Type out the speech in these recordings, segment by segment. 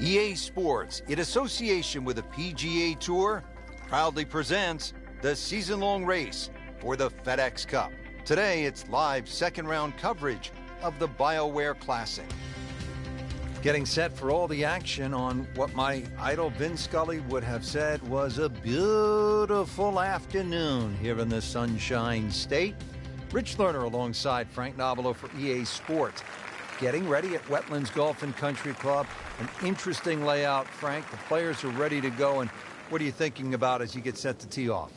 EA Sports, in association with the PGA Tour, proudly presents the season-long race for the FedEx Cup. Today, it's live second-round coverage of the BioWare Classic. Getting set for all the action on what my idol Vin Scully would have said was a beautiful afternoon here in the Sunshine State. Rich Lerner alongside Frank Nobilo for EA Sports. Getting ready at Wetlands Golf and Country Club. An interesting layout, Frank. The players are ready to go. And what are you thinking about as you get set to tee off?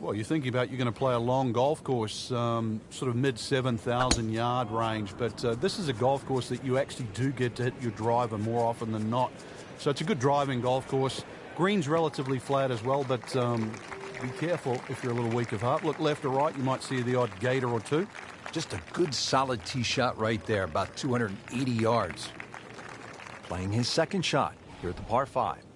Well, you're thinking about you're going to play a long golf course, um, sort of mid 7,000 yard range, but uh, this is a golf course that you actually do get to hit your driver more often than not. So it's a good driving golf course. Green's relatively flat as well, but um, be careful if you're a little weak of heart. Look left or right, you might see the odd gator or two. Just a good solid tee shot right there, about 280 yards. Playing his second shot here at the par 5.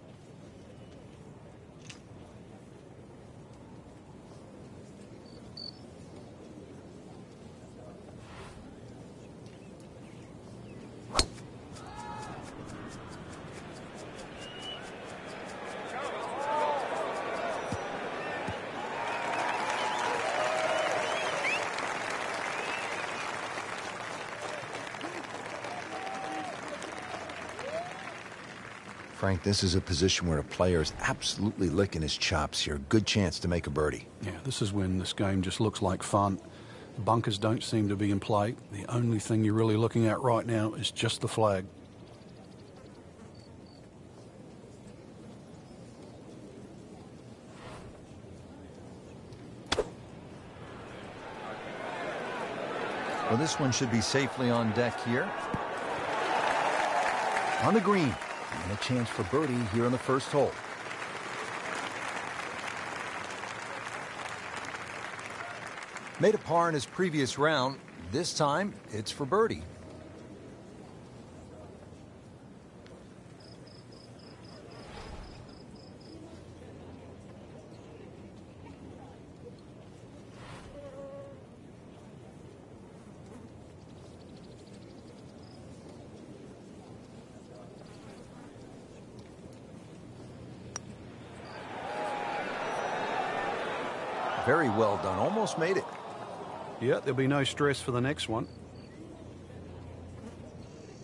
Frank, this is a position where a player is absolutely licking his chops here. Good chance to make a birdie. Yeah, this is when this game just looks like fun. Bunkers don't seem to be in play. The only thing you're really looking at right now is just the flag. Well, this one should be safely on deck here. On the green. And a chance for birdie here in the first hole. Made a par in his previous round. This time, it's for birdie. Very well done. Almost made it. Yeah, there'll be no stress for the next one.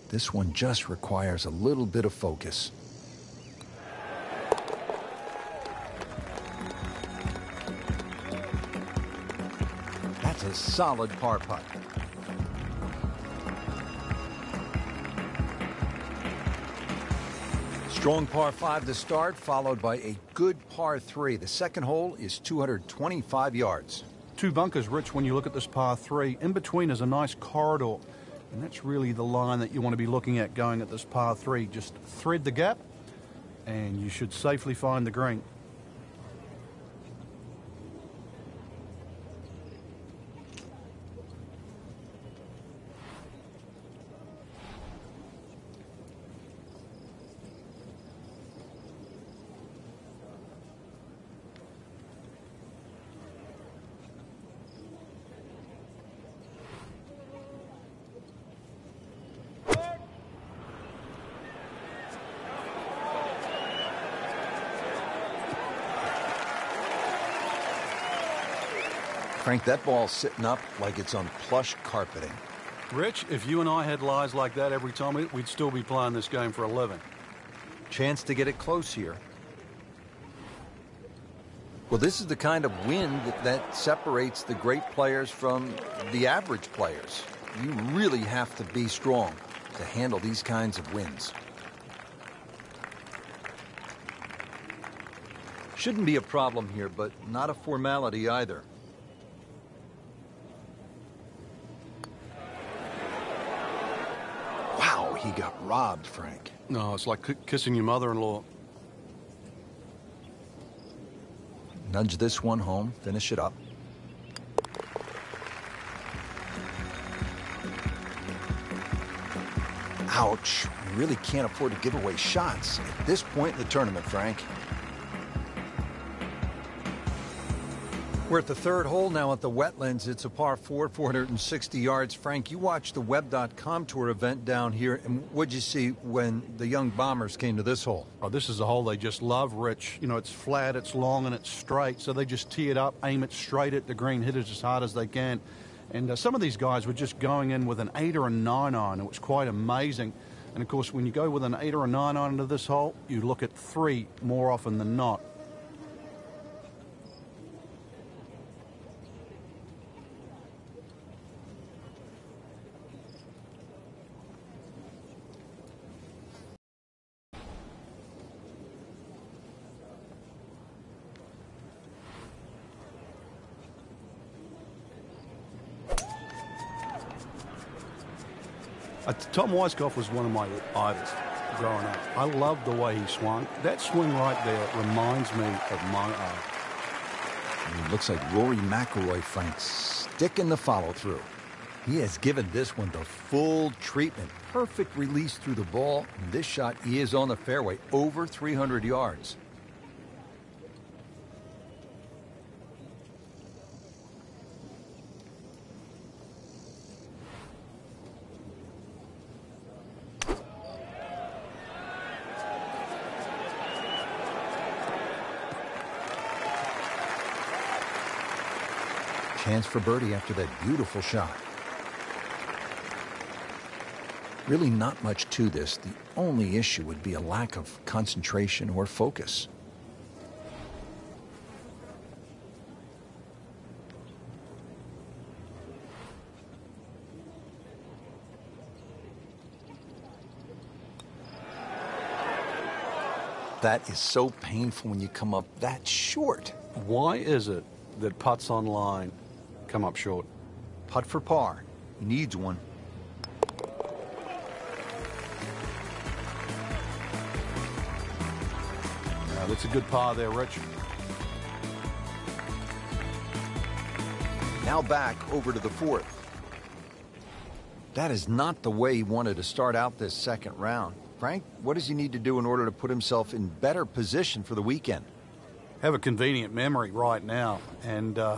This one just requires a little bit of focus. That's a solid par putt. Strong par 5 to start, followed by a good par 3. The second hole is 225 yards. Two bunkers, Rich, when you look at this par 3. In between is a nice corridor. And that's really the line that you want to be looking at going at this par 3. Just thread the gap, and you should safely find the green. Frank, that ball's sitting up like it's on plush carpeting. Rich, if you and I had lies like that every time, we'd still be playing this game for 11. Chance to get it close here. Well, this is the kind of wind that, that separates the great players from the average players. You really have to be strong to handle these kinds of winds. Shouldn't be a problem here, but not a formality either. Wow, he got robbed, Frank. No, it's like kissing your mother-in-law. Nudge this one home, finish it up. Ouch. You really can't afford to give away shots at this point in the tournament, Frank. We're at the third hole now at the Wetlands. It's a par four, 460 yards. Frank, you watched the Web.com Tour event down here, and what'd you see when the young bombers came to this hole? Oh, this is a hole they just love, Rich. You know, it's flat, it's long, and it's straight, so they just tee it up, aim it straight at the green, hit it as hard as they can. And uh, some of these guys were just going in with an eight or a nine on. It was quite amazing. And of course, when you go with an eight or a nine on into this hole, you look at three more often than not. Tom Weiskopf was one of my idols growing up. I loved the way he swung. That swing right there reminds me of my. It looks like Rory McIlroy, Frank, sticking the follow through. He has given this one the full treatment. Perfect release through the ball. This shot he is on the fairway, over 300 yards. Chance for birdie after that beautiful shot. Really not much to this. The only issue would be a lack of concentration or focus. That is so painful when you come up that short. Why is it that putts online come up short? Putt for par. He needs one. Uh, that's a good par there, Rich. Now back over to the fourth. That is not the way he wanted to start out this second round. Frank, what does he need to do in order to put himself in better position for the weekend? Have a convenient memory right now, and uh,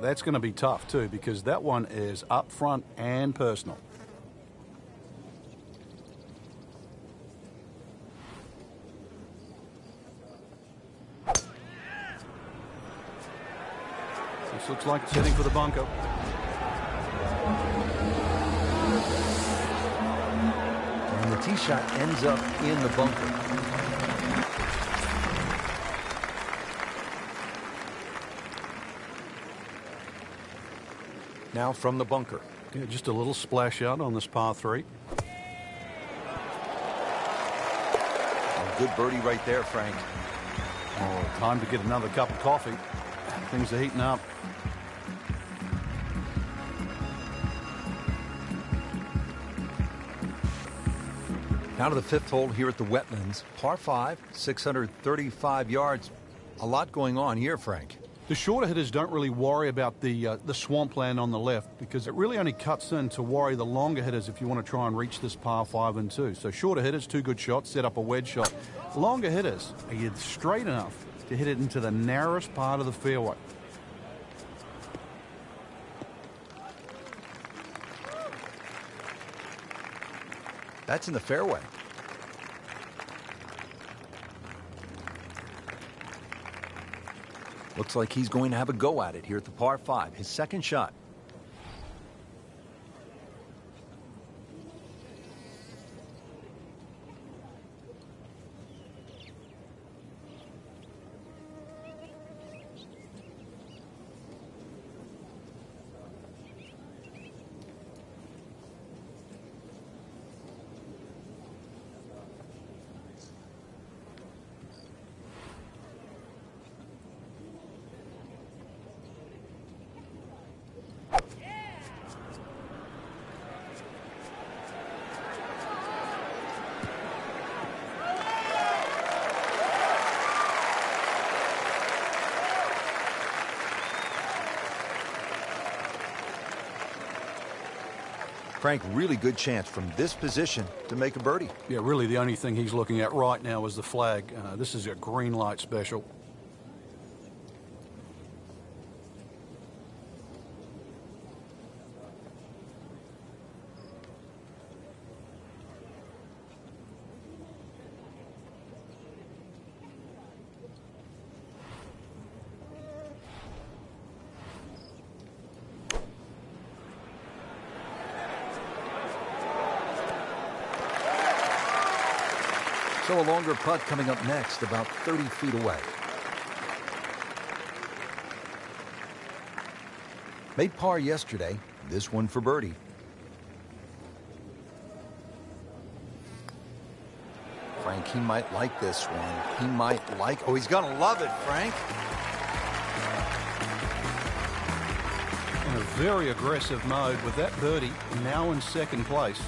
that's going to be tough too because that one is up front and personal. This looks like it's heading for the bunker. And the tee shot ends up in the bunker. Now from the bunker. Yeah, just a little splash out on this par three. Good birdie right there, Frank. Oh, time to get another cup of coffee. Things are heating up. Now to the fifth hole here at the Wetlands. Par 5, 635 yards. A lot going on here, Frank. The shorter hitters don't really worry about the uh, the swampland on the left because it really only cuts in to worry the longer hitters if you want to try and reach this par five and two. So shorter hitters, two good shots, set up a wedge shot. Longer hitters, are you straight enough to hit it into the narrowest part of the fairway? That's in the fairway. Looks like he's going to have a go at it here at the par 5. His second shot. Frank, really good chance from this position to make a birdie. Yeah, really the only thing he's looking at right now is the flag. Uh, this is a green light special. A longer putt coming up next, about 30 feet away. Made par yesterday. This one for birdie. Frank, he might like this one. He might like... Oh, he's going to love it, Frank. In a very aggressive mode with that birdie now in second place.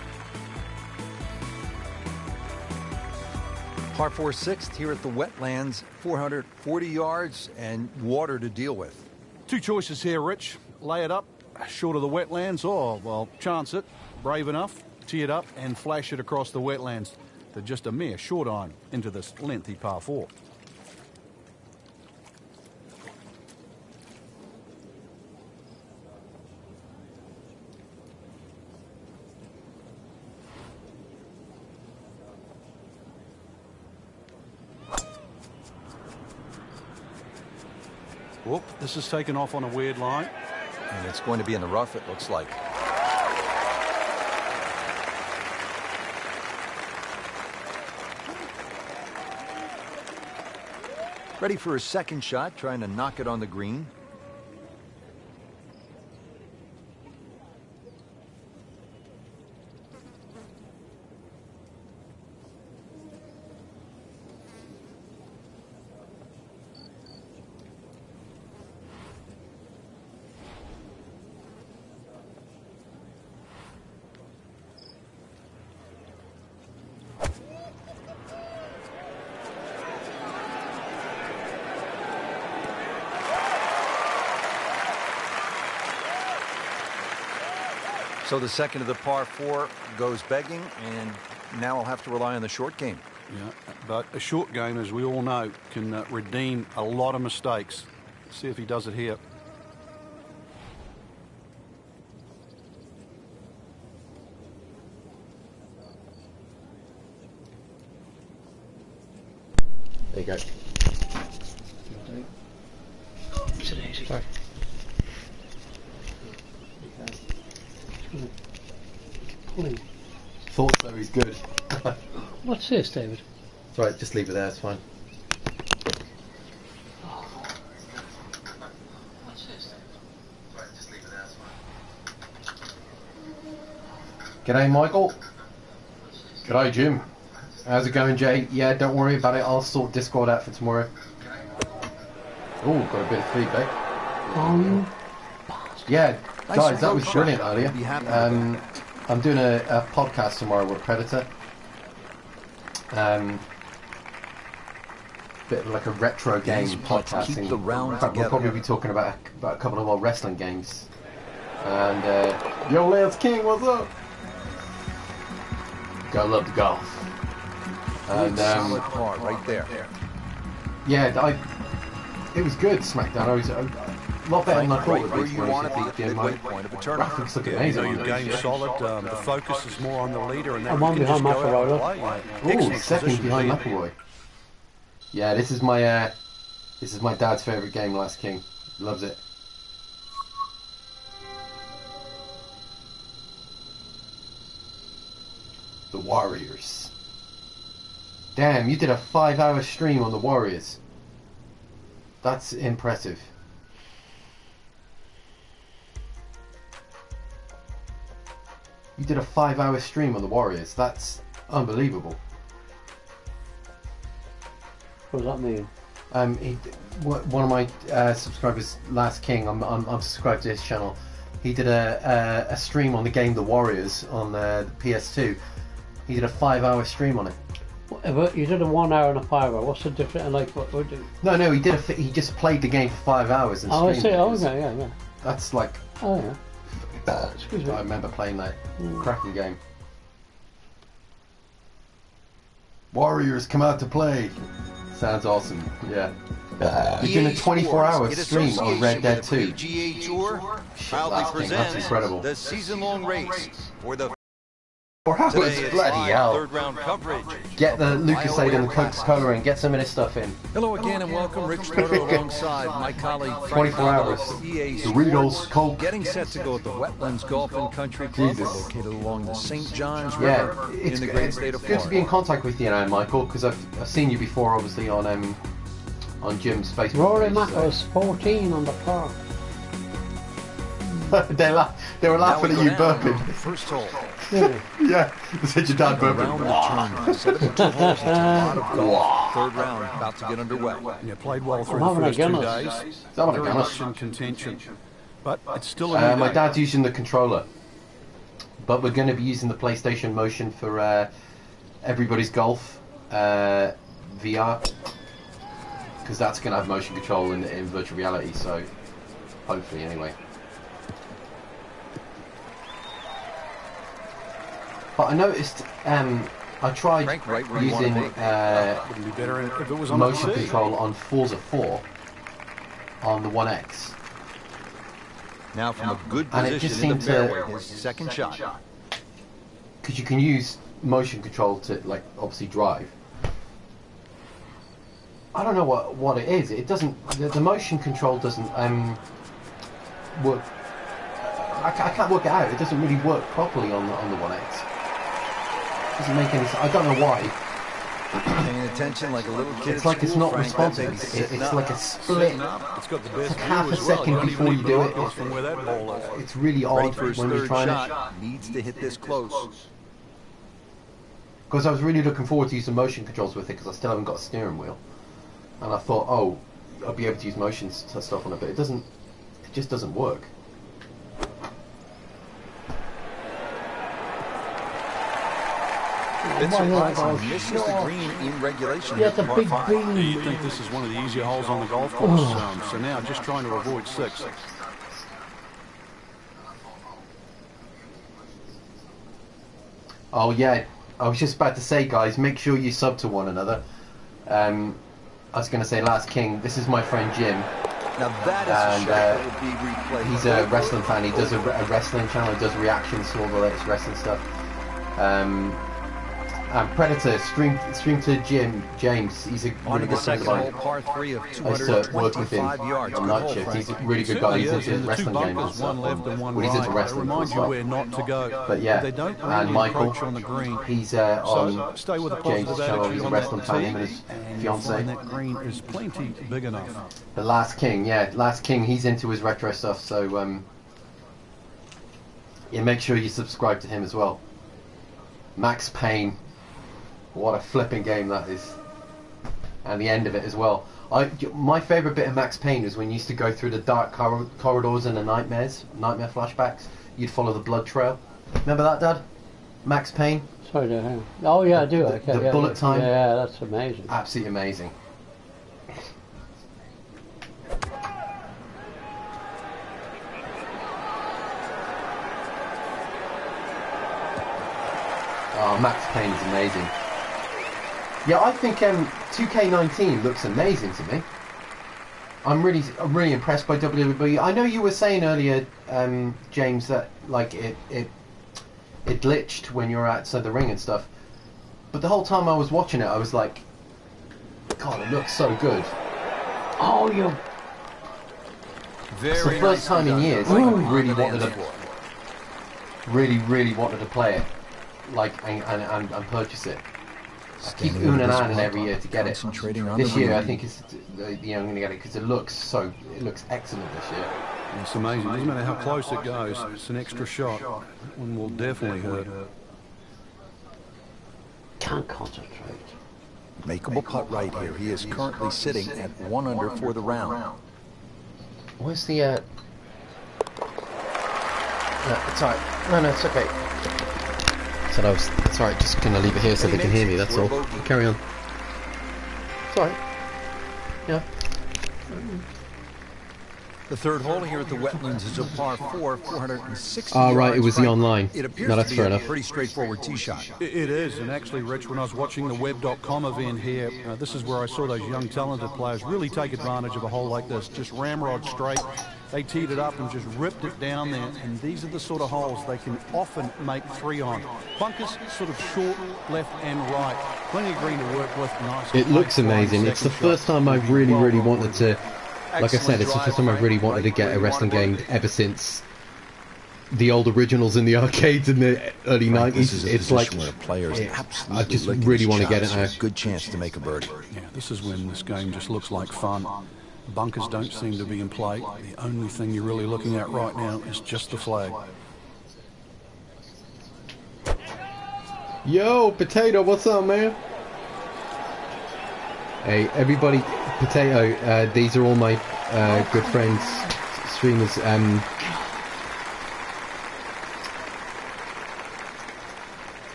Par 4 sixth here at the wetlands, 440 yards and water to deal with. Two choices here, Rich. Lay it up, short of the wetlands, or, well, chance it, brave enough, tee it up and flash it across the wetlands. They're just a mere short iron into this lengthy par 4. Whoop, this is taken off on a weird line. And it's going to be in the rough, it looks like. Ready for a second shot, trying to knock it on the green. So the second of the par four goes begging, and now I'll have to rely on the short game. Yeah, but a short game, as we all know, can uh, redeem a lot of mistakes. See if he does it here. There you go. Is it easy? Sorry. Pulling. Thought so, he's good. What's this, David? It's right, just leave it there, it's fine. What's this? G'day, Michael. G'day, Jim. How's it going, Jay? Yeah, don't worry about it. I'll sort Discord out for tomorrow. Oh, got a bit of feedback. Um, Yeah, guys, that was brilliant earlier. Be happy with Um, I'm doing a, a podcast tomorrow with Predator. Um, bit of like a retro game These podcasting. the round we'll probably be talking about a, about a couple of our wrestling games. And uh, yo, Lance King, what's up? Gotta love the golf. And um, right there. yeah, I, it was good. SmackDown. I was a lot better than I thought it would be. you want to be, Yeah, midway point of a tournament. look You know your game's solid. Um, the focus is more on the leader, and you one behind go out and McIlroy, play. Ooh, second behind be. McIlroy. Yeah, this is my uh, this is my dad's favorite game, Last King. Loves it. The Warriors. Damn, you did a five-hour stream on the Warriors. That's impressive. You did a five-hour stream on the Warriors. That's unbelievable. what does that mean? Um, he, one of my uh, subscribers, Last King, I'm, I'm, I'm subscribed to his channel. He did a, a, a stream on the game The Warriors on uh, the PS2. He did a five-hour stream on it. Whatever. You did a one hour and a five hour. What's the difference? Like, what would do? No, no, he did a, he just played the game for five hours and Oh, I streamed see. it. Oh, was- okay, yeah, yeah. That's like, Oh, yeah. Excuse me. I remember playing that hmm. cracking game. Warriors come out to play. Sounds awesome. Yeah. Uh, You're doing a 24 hour stream on Red Dead with the 2. PGA Tour proudly That's- that's presents incredible. the season-long race for the Four hours, Today bloody live hell. third round coverage. Get the Lucozade and the Coca-Cola in. Get some of this stuff in. Hello again and welcome. Rich Stoner alongside my colleague Frank 24 hours. for EA Doritos, Sports. Coke. Getting set to go at the Wetlands Golf and Country Club Jesus. located along the St. Johns Yeah, River it's, in the great state of Florida. good to be in contact with you now, Michael, because I've, I've seen you before, obviously on um on Jim's Facebook. Rory page, Mac so- was 14 on the par. they, la- they were Now we laughing at you down burping. First hole. Really? yeah, they said your dad burping. the turn. 72 holes. It's a lot of golf. Third round about to get underway. Yeah, played well through the first two Guinness. days. That Very much in contention. But it's still a Uh, my dad's using the controller, but we're going to be using the PlayStation Motion for uh, everybody's golf uh, VR because that's going to have motion control in, in virtual reality. So hopefully, anyway. But I noticed um, I tried Frank, right where using be. uh, be better if it was on motion the control on Forza 4 on the One X. Now from a good And it position just in the seemed to- fairway, second shot. because you can use motion control to like obviously drive. I don't know what what it is. It doesn't. The, the motion control doesn't um work. I, I can't work it out. It doesn't really work properly on the on the One X. Doesn't make any. sense. I don't know why. Paying attention like a little kid It's like it's not Frank. Responsive. baby's It's, it's like a split. It's got the best like half a as well. second before you do it. binoculars from where that ball is. It's really odd when you're third trying it. Needs to hit this close. Because I was really looking forward to using motion controls with it because I still haven't got a steering wheel. And I thought, oh, I'll be able to use motion stuff on it, but it doesn't. It just doesn't work. Been Why. Misses the green in regulation. Yeah, at it's a big five. green. You'd think this is one of the easier holes on the golf course. Um, so now just trying to avoid six. Oh yeah, I was just about to say, guys, make sure you sub to one another. Um, I was going to say, Last King. This is my friend Jim. Now that is And, a shot uh, that will be replayed. He's a wrestling fan. He does a, a wrestling channel. He does reactions to all the latest wrestling stuff. Um, and Predator stream stream to Jim James. He's a really good friend second of mine. par three of I used to work with him on night hole, shift. He's a really good guy. He's into and wrestling games and stuff. one left and one Well, he's into wrestling It as you well. where not to go. But yeah, they don't and Michael, on the green. he's uh, So on stay with James' channel. He's a wrestling that fan. Him and his and fiance. that green is plenty big enough. The Last King, yeah, Last King. He's into his retro stuff, so um, yeah, make sure you subscribe to him as well. Max Payne, what a flipping game that is, and the end of it as well. I, my favourite bit of Max Payne was when you used to go through the dark cor- corridors and the nightmares, nightmare flashbacks. You'd follow the blood trail. Remember that, Dad? Max Payne, Sorry to hear. Oh yeah, I do. The- okay, the yeah, bullet yeah. time. Yeah, that's amazing. absolutely amazing. Oh, Max Payne is amazing. Yeah, I think um, 2K19 looks amazing to me. I'm really, I'm really impressed by WWE. I know you were saying earlier, um, James, that like it, it, it glitched when you were outside the ring and stuff. But the whole time I was watching it, I was like, God, it looks so good. Oh, you. It's the first time in years Right I on really wanted to, really, really wanted to play it, like and, and, and, and purchase it. I keep Standing oohing and this ahhing every year to get it. This year, I think it's uh, you know, I'm going to get it because it looks so, it looks excellent this year. It's amazing. Doesn't matter how close it goes. It's an extra shot. That one will definitely hurt. Can't concentrate. Makeable putt right here. He is currently sitting at one under for the round. Where's the? Uh... No, it's alright. No, no, it's okay. Said I was. Alright. Just gonna leave it here so they can hear me. That's all. Carry on. Sorry. Yeah. The third hole here at the Wetlands is a par four, 460 Oh, right, it was the online. It appears No, to that's be fair a enough. pretty straightforward tee shot. It it is, and actually, Rich, when I was watching the web.com event here, uh, this is where I saw those young, talented players really take advantage of a hole like this. Just ramrod straight. They teed it up and just ripped it down there, and these are the sort of holes they can often make three on. Bunkers sort of short, left and right. Plenty of green to work with. Nice. It looks amazing. It's the second first time I've really, really wanted to. Like I said, Excellent it's the drive, first time I Frank. really wanted to get a wrestling game ever since the old originals in the arcades in the early Frank, 90s. this is a It's like position where a player is yeah, absolutely I just really want to get it chops now. a Good chance to make a birdie. Yeah, this is when this game just looks like fun. Bunkers don't seem to be in play. The only thing you're really looking at right now is just the flag. Yo, Potato, what's up, man? Hey, everybody, Potato, uh, these are all my uh, good friends, streamers. Um,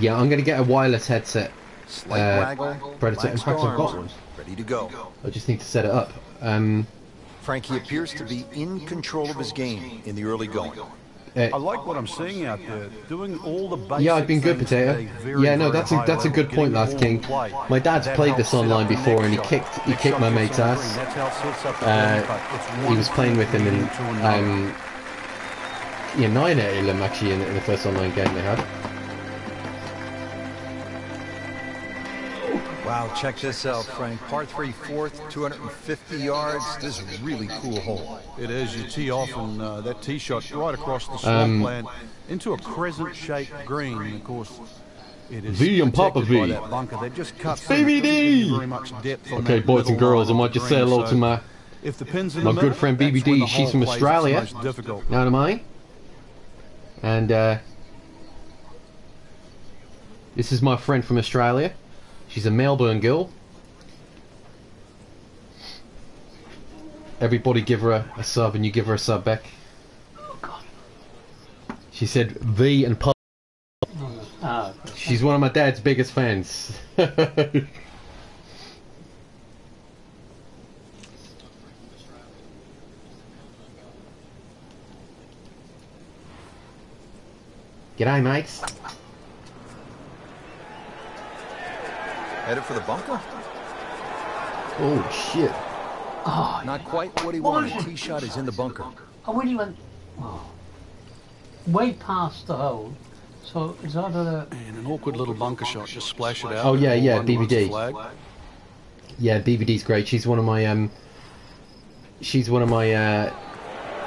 yeah, I'm going to get a wireless headset. Uh, Predator. In fact, I've got one. Ready to go. I just need to set it up. Um, Frankie appears to be in control of his game in the early going. I like what I'm seeing out there. Doing all the basic Yeah, I've been good, Potato. very, Yeah, no, that's a that's a good point, Last King. play. My dad's That played this online before, and he kicked he Next kicked my mate's ass. green. That's how it sets up the Uh, green putt. It's he was playing with him in um, yeah nine at him actually in, in the first online game they had. Wow, check this out, Frank. Par 3 fourth, 250 yards. This is a really cool hole. It is. You tee off and uh, that tee shot right across the swampland into a crescent-shaped green. And of course, it is V and Papa protected by V. that bunker. They just cut It's through. It doesn't give you BBD. Very much depth on Okay, boys and girls, I might just say hello green. to my If the pin's in my the good friend that's BBD. She's from Australia. most difficult. Now am I? And uh, this is my friend from Australia. She's a Melbourne girl. Everybody give her a, sub, and you give her a sub back. She said V and Pop. She's one of my dad's biggest fans. G'day, mates. Headed for the bunker? Oh shit! Oh, Not quite what he wanted. Tee shot is in the bunker. I really went oh, way past the hole. So is that a And an awkward little bunker shot, just splash it out. Oh, yeah, yeah, under its DVD. Yeah, BVD's great. She's one of my um. She's one of my uh,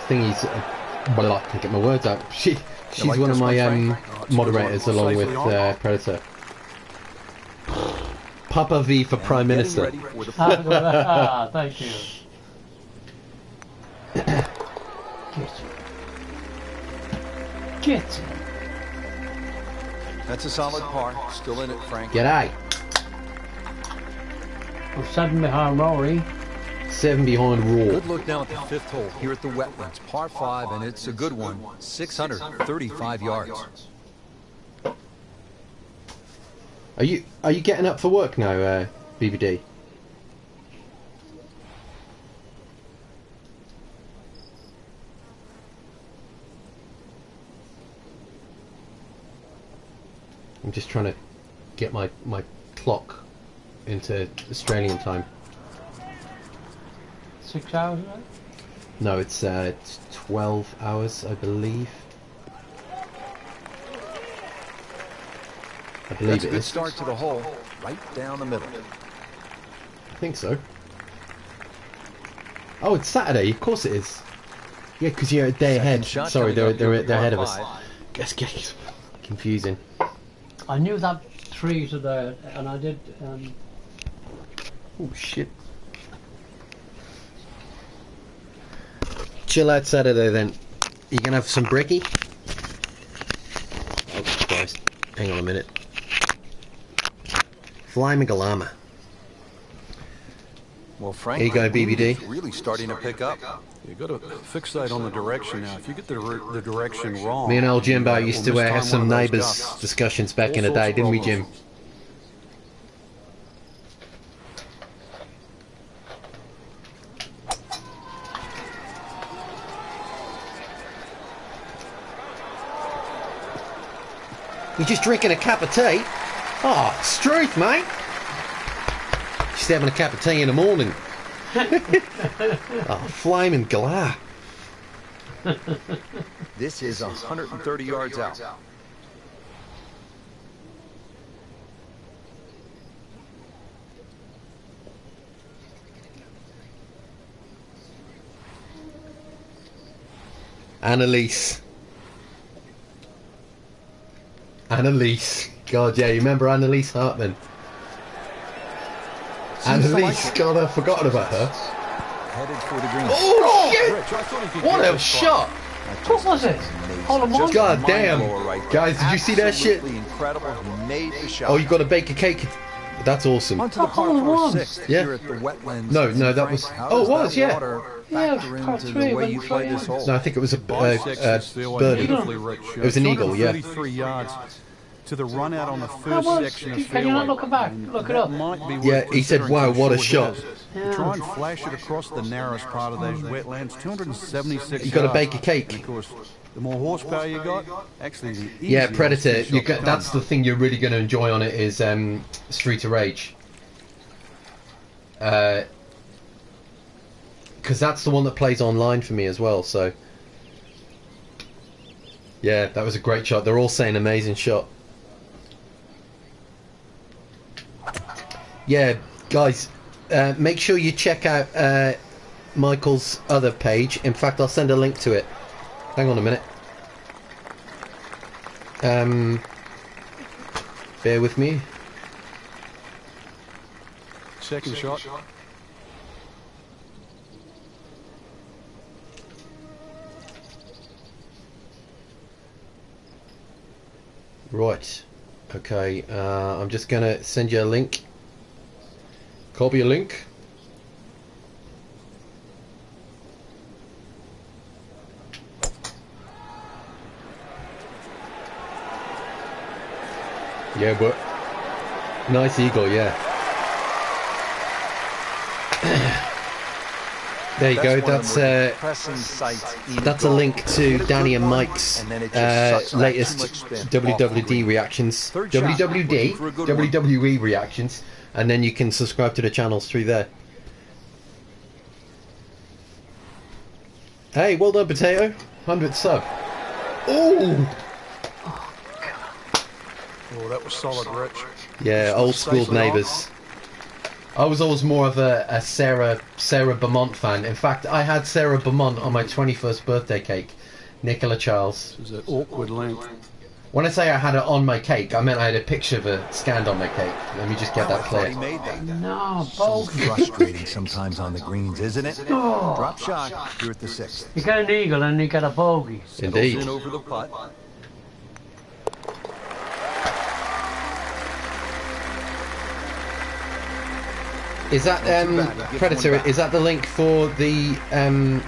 thingies. Uh, blah, I can't get my words out. She she's like one of my um Frank? It's a good moderators along with uh, Predator. Papa V for Prime Minister. ready for the ah, ah, thank you. Get it. Get it. That's a solid par. Still in it, Frank. G'day. I'm seven behind Rory. Seven behind Rory. Good look now at the fifth hole here at the Wetlands. Par 5, and it's a good one. 635 yards. Are you are you getting up for work now, uh, BVD? I'm just trying to get my my clock into Australian time. Six hours ago? No, it's uh, it's 12 hours, I believe. I believe That's a good is. start to the hole. Right down the middle. I think so. Oh, it's Saturday. Of course it is. Yeah, because you're a day Second ahead. Sorry, they're they're, they're for ahead of us. five. Guess get confusing. I knew that trees are there, and I did. Um, Oh shit. Chill out Saturday then. You gonna have some brekkie? Oh Christ. Hang on a minute. Flying Galama. Well, Frank, here you go, BBD. Really starting to pick up. You got to fix that on the direction now. If you get the, the direction wrong, me and old Jimbo used to have some neighbours discussions back All in the day, didn't we, Jim? You're just drinking a cup of tea. Oh, Struth, mate. Just having a cup of tea in the morning. oh, flaming glare. This is 130 yards out. Annalise. Annalise. God, yeah, you remember Annalise Hartman? Annalise, God, I've forgotten about her. Headed for the green. Oh, shit! Rich, I thought he could What a shot! What was it? Hold on, Just God damn. right. Guys, did you see that shit? Incredible. He made the shot. Oh, you got to bake a cake. That's awesome. Onto the I thought par it four was. sixth Yeah. here at the wetlands. No, no, that was- oh, it was, yeah. Yeah, factor three, way you play this hole. No, I think it was a Both uh, uh, fairway birdie. It was an eagle, yeah. 233 yards to the run out on the first much? section of Can you not look it back? Look it up. might be Yeah, he said, considering "Wow, what a shot." hitters. Yeah. Try and flash it across the narrowest part of those wetlands, 276 You gotta bake a cake. Of course, the more horsepower you got, actually the Yeah, Predator. You got, that's the thing you're really going to enjoy on it is um, Street of Rage. Because that's the one that plays online for me as well. So, yeah, that was a great shot. They're all saying amazing shot. Yeah, guys, uh, make sure you check out uh, Michael's other page. In fact, I'll send a link to it. Hang on a minute. Um, bear with me. Second shot. Right. Okay. Uh, I'm just gonna send you a link. Copy a link. Yeah, but nice eagle. Yeah. there you That's go. one of the That's uh, depressing sights in That's a link to Danny and Mike's and then it just uh, sucks that too latest much spin off the WWD reactions. Third shot, looking WWD, for a good one. WWE reactions, and then you can subscribe to the channels through there. Hey, well done, Potato. 100 sub. Oh! Oh, that was solid, Rich. Yeah, old school neighbours. I was always more of a, a Sarah Sarah Beaumont fan. In fact, I had Sarah Beaumont on my 21st birthday cake. Nicola Charles. This is an awkward length. When I say I had it on my cake, I meant I had a picture of her scanned on my cake. Let me just get that clear. made that. No, So bogey. frustrating sometimes on the greens, isn't it? Oh. Drop shot here at the sixth. You get an eagle and you get a bogey. Settles Indeed. in over the putt. Is that um, Not too bad. He gets Predator? Is that the link for the um,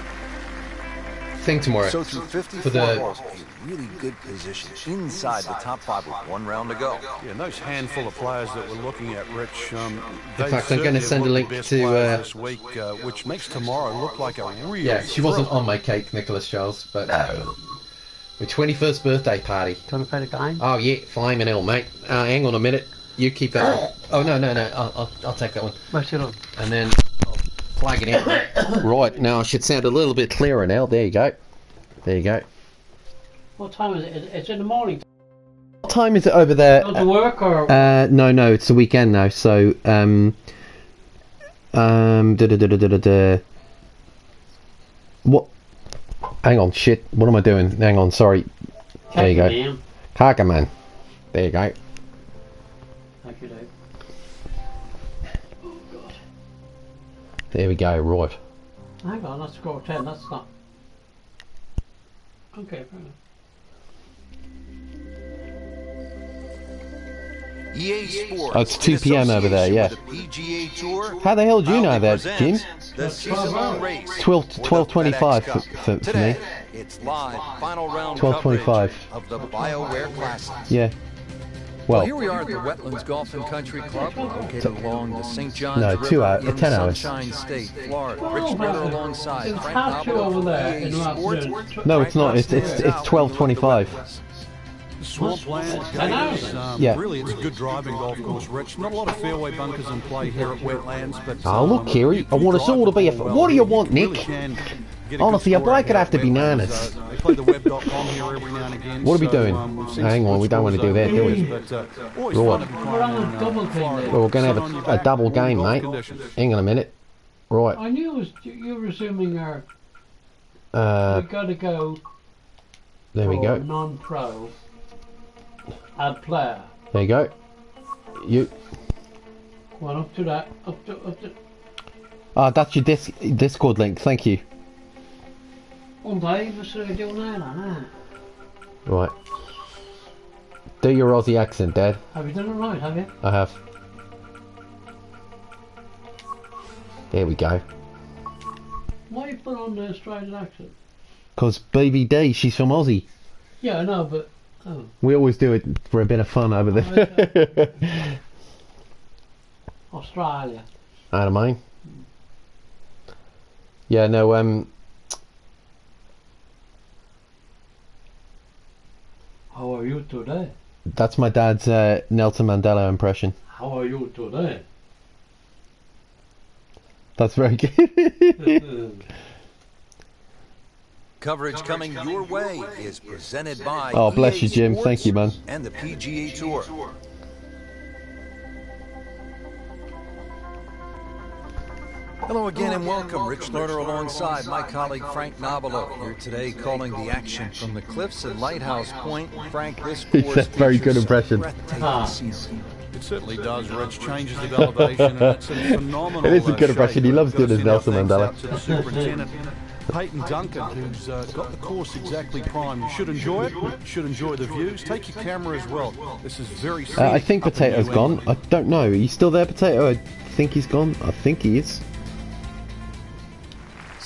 thing tomorrow? So through 54 For the- holes, a really good position inside the top five with one round to go. Yeah, and those handful of players that we're looking at, Rich. Um, In fact, I'm going to send a link to, uh, this week, uh, which makes tomorrow look like a real. yeah, she wasn't on my cake, Nicholas Charles, but my 21st birthday party. Do you want to play the game? Oh yeah, flaming hell, mate. Uh, hang on a minute. You keep that. one. Oh no, no, no. I'll, I'll, I'll take that one. What's it on? and then I'll plug it in. right now, I should sound a little bit clearer now. There you go. There you go. What time is it? It's in the morning. What time is it over there? Go to work or? Uh, no, no, it's the weekend now. So, um, um, da da da da da da. da. What? Hang on, shit. What am I doing? Hang on, sorry. There you go. Damn. Hacker man. There you go. There we go. Right. Hang on, that's score ten. That's not. Okay. fair enough. EA Sports. Oh, it's 2 p.m. over there, yeah. The PGA Tour. How the hell do you know that, Jim? The 12 12:25 for- for- for me. it's live final round 12:25. of the BioWare Classic. Yeah. Well, Well, here we are at the Wetlands Golf and Country Club, located along the St. John's No, River two hours- in 10 hours. Sunshine State, Florida. Well, Rich Ritter alongside it's Frank half over there EA in the Sports. afternoon. No, it's not. It's- it's- it's 12:25. when you look at the Wetlands. Swampland I know. Gators. Um, Yeah. Really, it's a good driving golf course, Rich. Not a lot of fairway bunkers in play here at Wetlands, but. Oh, look, um, Kerry, I want us all to be a- well, what do you you want, really Nick? Can get a Honestly, good a score bloke out could have to here be at Uh, they play the web.com here every now and again. What are we so, doing? um, Hang on, we don't want to do that, do we? years, But, uh, always Go fun on. to be We're playing on a in, uh, double thing Florida. there. Well, we're going to have a, a double game, mate. conditions. Hang on a minute. Right. I knew it was, you were assuming our, Uh, we got to go there we go. non-pro, add player. There you go. You. Go on up to that, up to, up to, Ah, that's your dis- Discord link. Thank you. Vad ska du göra där? Right. Do your Aussie accent, Dad. Have you done it right, have you? I have. There we go. Why you put on the Australian accent? Because BBD, she's from Aussie. Yeah, I know, but, oh. We always do it for a bit of fun over there. Australia. I don't mind. Yeah, no, um, How are you today? that's my dad's uh, Nelson Mandela impression. How are you today? That's very good. Coverage coming your way is presented by Oh, bless you, Jim. Thank you, man. And the PGA Tour. Hello again and welcome. Rich Lerner alongside my colleague Frank Nobilo here today calling the action from the cliffs at Lighthouse Point. Frank, this He course said very good impression. breathtaking scenery. It certainly does, Rich. Changes of elevation, and it's a phenomenal. It is a uh, good impression. He loves Gotta doing his Nelson Mandela. to the superintendent, Peyton Duncan, who's uh, got the course exactly prime. You should enjoy it. You should enjoy the views. Take your camera as well. This is very. Uh, I think Potato's gone. I don't know. Are you still there, Potato? I think he's gone. I think he is.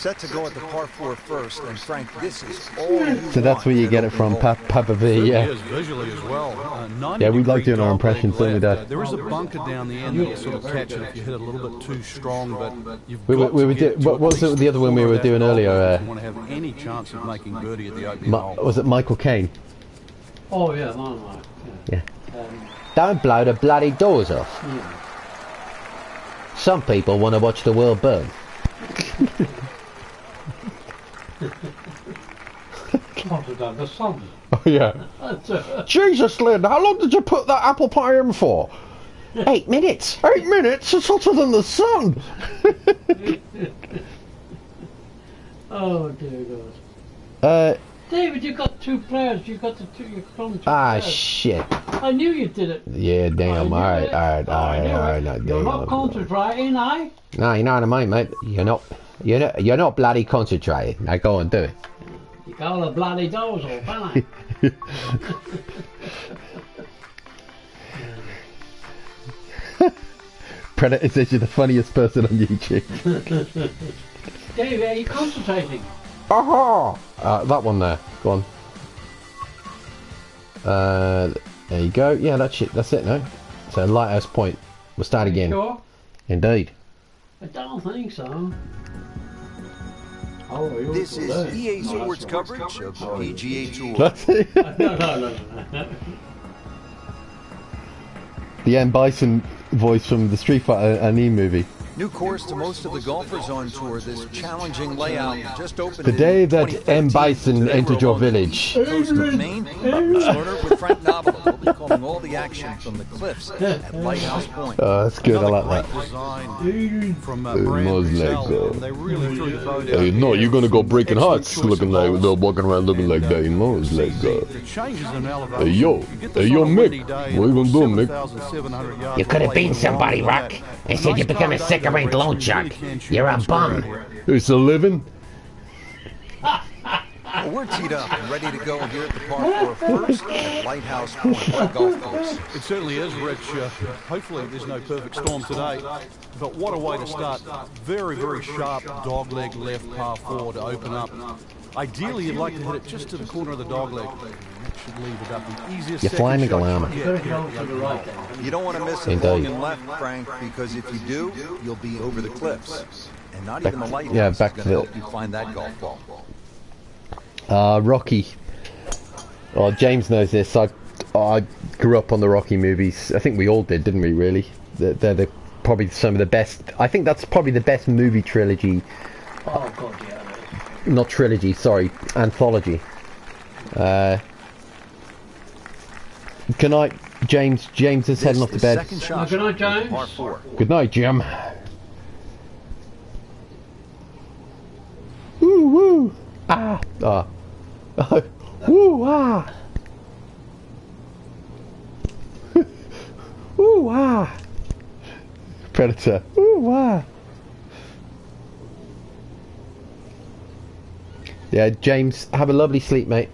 Set to go at the par four first, and Frank, this is all So that's where you get it from, hole. Pa- Papa V. Yeah. visually as well. Uh, Yeah, we'd like degree doing our dog impressions, leg don't we, left. Dad? Uh, there is a bunker down the end that sort of catch it if you hit it a little bit too strong, but you've We were- got we to were get do- to what was it the other one we were doing earlier, if uh, you want to have any chance of making birdie at the opening hole. was it Michael Caine? Oh, yeah, no, no. Yeah. Um, Don't blow the bloody doors off. Some people want to watch the world burn. what have done the sun? Oh yeah. Jesus, Lynn, how long did you put that apple pie in for? Eight minutes. Eight minutes? It's hotter than the sun. Oh, dear God. Uh, David, you've got two players. You've got the two. You from two ah, players. shit. I knew you did it. Yeah, damn. knew All right, it. all right, all I right, knew all No, You're not damn. concentrating, eh? No, you know what I mean, mate. You're not. You're not. You're not bloody concentrating. Now go and do it. You got the bloody doors off, haven't I? Predator says you're the funniest person on YouTube. Dave, are you concentrating? Aha! Uh, that one there. Go on. Uh, there you go. Yeah, that's it. That's it. No. So lighthouse point. We'll start again. Sure. Indeed. I don't think so. How are you This is today? EA Sports that's coverage of the PGA Tour. That's it. right. No, no, no, no. the M Bison voice from the Street Fighter uh, Anime movie. New course to most of the golfers on tour. This challenging layout just opened. The day that M. Bison entered your village. Coast of Maine. With Frank Nobilo. They'll be calling all the action from the cliffs at Lighthouse Point. Oh, that's good. I like that. design from uh, Hey, Brand Mo's leg, They really threw the boat Hey, no, you're gonna go breaking hearts, looking like they're walking around looking like that. Mo's the- leg, the- the changes in elevation. Hey, yo. Hey, yo, on a windy Mick. day What you and gonna do, Mick? You could have been somebody, Rock. of that. Instead, you Nice become a car, cigarette Rich. glow You jug. really can shoot You're a much bum. better. It's a living. Well, we're teed up and ready to go here at the par four first at Lighthouse Point Golf Course. It certainly is, Rich. Uh, hopefully there's no perfect storm today. But what a way to start. Very, very sharp dogleg left par four to open up. Ideally, you'd like to hit it just to the corner of the dogleg. That should leave about the easiest You're second flying shot you Better can get go here to at the opening right hole. then. You don't want to miss it Indeed. long and left, Frank, because if you do, you'll be over the cliffs. And not even the lighthouse yeah, is back going to to the- help you find that golf ball. Uh, Rocky. Oh, James knows this. I I grew up on the Rocky movies. I think we all did, didn't we? Really, they're, they're the, probably some of the best. I think that's probably the best movie trilogy. Oh god, yeah. Not trilogy, sorry, anthology. Uh, good night, James. James is heading off to bed. second shot. good night, James. Four. Good night, Jim. Woo woo. Ah. Ah. woo ah. Woo ah. Predator. Woo ah. Yeah, James, have a lovely sleep, mate.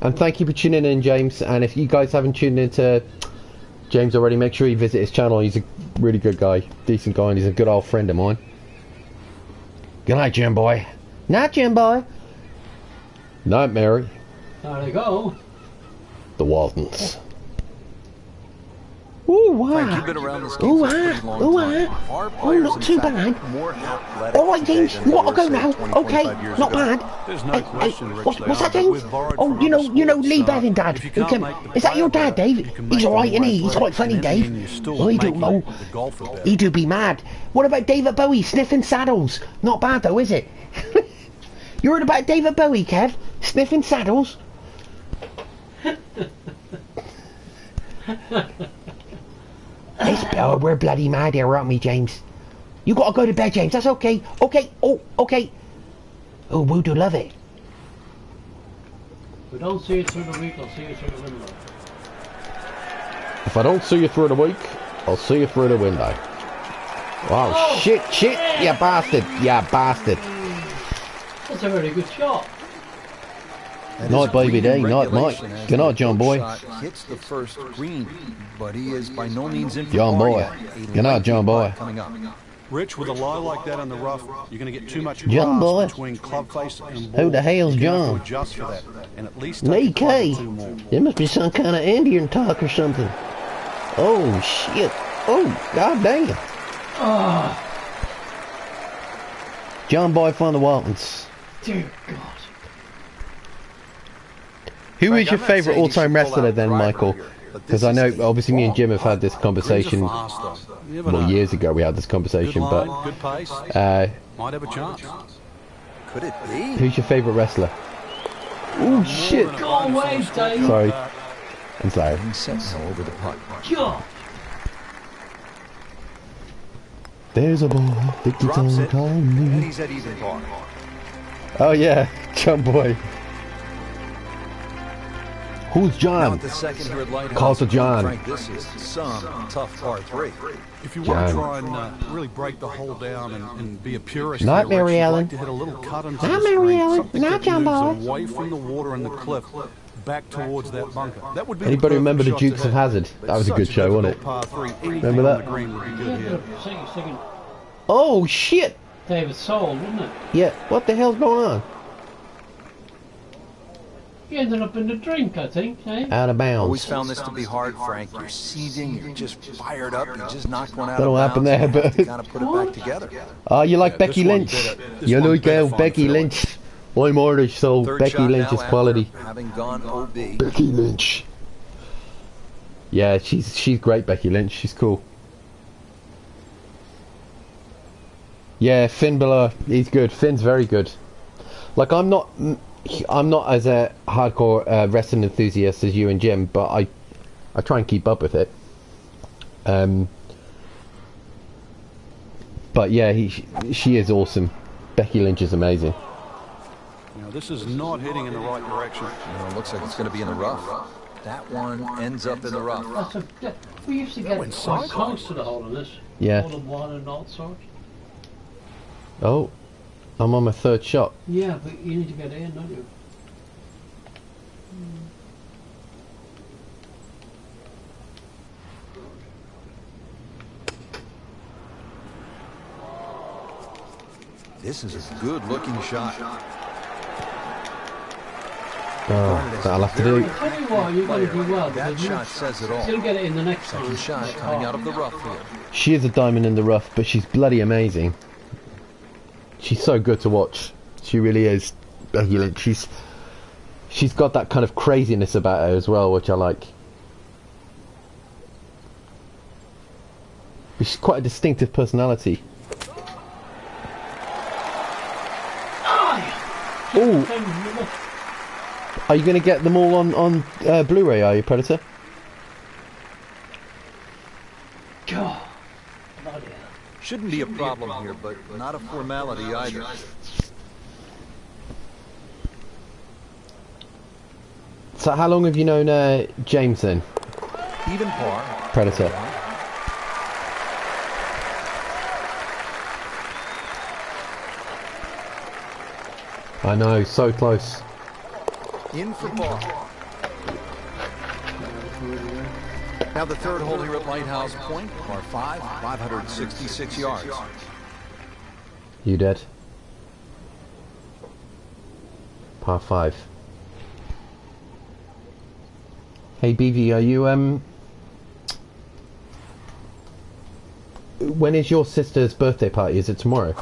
And thank you for tuning in, James. And if you guys haven't tuned into James already, make sure you visit his channel. He's a really good guy, decent guy, and he's a good old friend of mine. Good night, Jim boy. Night, Jim boy. Night, Mary. There they go. The Waltons. Ooh, Frank, wow. you've been around this game Ooh, for a pretty ah. long Ooh, time. ah. Oh, not too fact, bad. All right, James. than You they want to go now? Okay, not ago? bad. There's no Hey, question, hey, Rich, what's, what's that, but James? Oh, you know, you know, Lee uh, Bevingdad. if you can't can- make the Is that your dad, Dave? He's all right, them isn't he? He's quite funny, Dave. Oh, he don't know. the golfer better. He do be mad. What about David Bowie sniffing saddles? Not bad though, is it? you heard about David Bowie, Kev? Sniffing saddles? it's, oh, we're bloody mad here, aren't we, James? You gotta go to bed, James. That's okay. Okay. Oh, okay. Oh, Voodoo love it. We don't see it through the week, I'll see you through the window. If I don't see you through the week, I'll see you through the window. Wow, Oh, shit, shit, you bastard, you bastard. That's a very good shot. That Night, is baby green day. Night, Mike. as Good night, John boy. Hits the first green, but he is by no means in John boy. yet. A Good night, John boy. Coming up. Rich, with a lie like that in the rough, you're going to get too much John boy. between club face and ball. Who the hell's John? have adjust for that, and at least Lee take a club K. There must be some kind of Indian talk or something. Oh, shit. Oh, god damn. Ah. John Boy from the Waltons. Dear God. Who Frank, is your favourite all-time should pull wrestler then, Michael? Because I know, obviously, me and Jim have had this conversation. fast, though. You never Well, know. years ago we had this Good conversation, line, but good pace. uh, Might have a chance. Could it be? who's your favourite wrestler? Oh shit! Go away, Dave. Sorry, I'm sorry. Getting set over the putt. There's a boy, Dickie Drops Tom it, calling and me. he's at. Oh yeah, John Boy. Who's John? at the second here at Lighthouse. Call to John. Frank, this is some tough par three. If you want to John. try and uh, really break the hole down and, and be a purist, Not here, Mary you'd Ellen. Like to hit a little cut into Not the Mary screen, Ellen. Not John moves Boy. away from the water and the cliff, back towards that bunker. That would be Anybody perfect remember the shot Dukes of Hazzard? That was a good show, wasn't it? Par three. Remember that? green would be good here. but singing, singing Oh shit! David Soul, wasn't it? Yeah, what the hell's going on? He ended up in the drink, I think, eh? Out of bounds. Always bounds. found this to be hard, Frank. You're seizing, you're just fired up, you just knocked one out Don't know of what happened there, have to but- kind of put it back together. Oh, you like Yeah, Becky Lynch? bit of- this You one like bit of uh, fun Becky feeling. Lynch? I'm Irish, so Third Becky Lynch is quality. Having gone OB. Becky Lynch. Yeah, she's she's great, Becky Lynch. She's cool. Yeah, Finn Balor, he's good. Finn's very good. Like I'm not, I'm not as a hardcore uh, wrestling enthusiast as you and Jim, but I, I try and keep up with it. Um. But yeah, he, she is awesome. Becky Lynch is amazing. You know, this is not heading in the right direction. You know, it looks like it's going to be in the rough. That one ends up in the rough. That's a, that, we used to get went quite close to the hole in this. Yeah. Hole in one and all sorts. Oh, I'm on my third shot. Yeah, but you need to get in, don't you? This is a good-looking shot. Oh, that'll have to do. I tell you what, you're going to do well That shot says it all. you'll get it in the next Second time. shot coming out of the rough here. She is a diamond in the rough, but she's bloody amazing. She's so good to watch. She really is. Becky Lynch. She's she's got that kind of craziness about her as well, which I like. But She's quite a distinctive personality. Oh, are you going to get them all on on uh, Blu-ray? Are you Predator? God. Shouldn't be a problem here, but not a formality either. So how long have you known uh, James then? Even par. Predator. I know, so close. In for par. Now the third hole here at Lighthouse Point, par 5, 566 yards. You dead? Par five. Hey BV, are you um? When is your sister's birthday party? Is it tomorrow?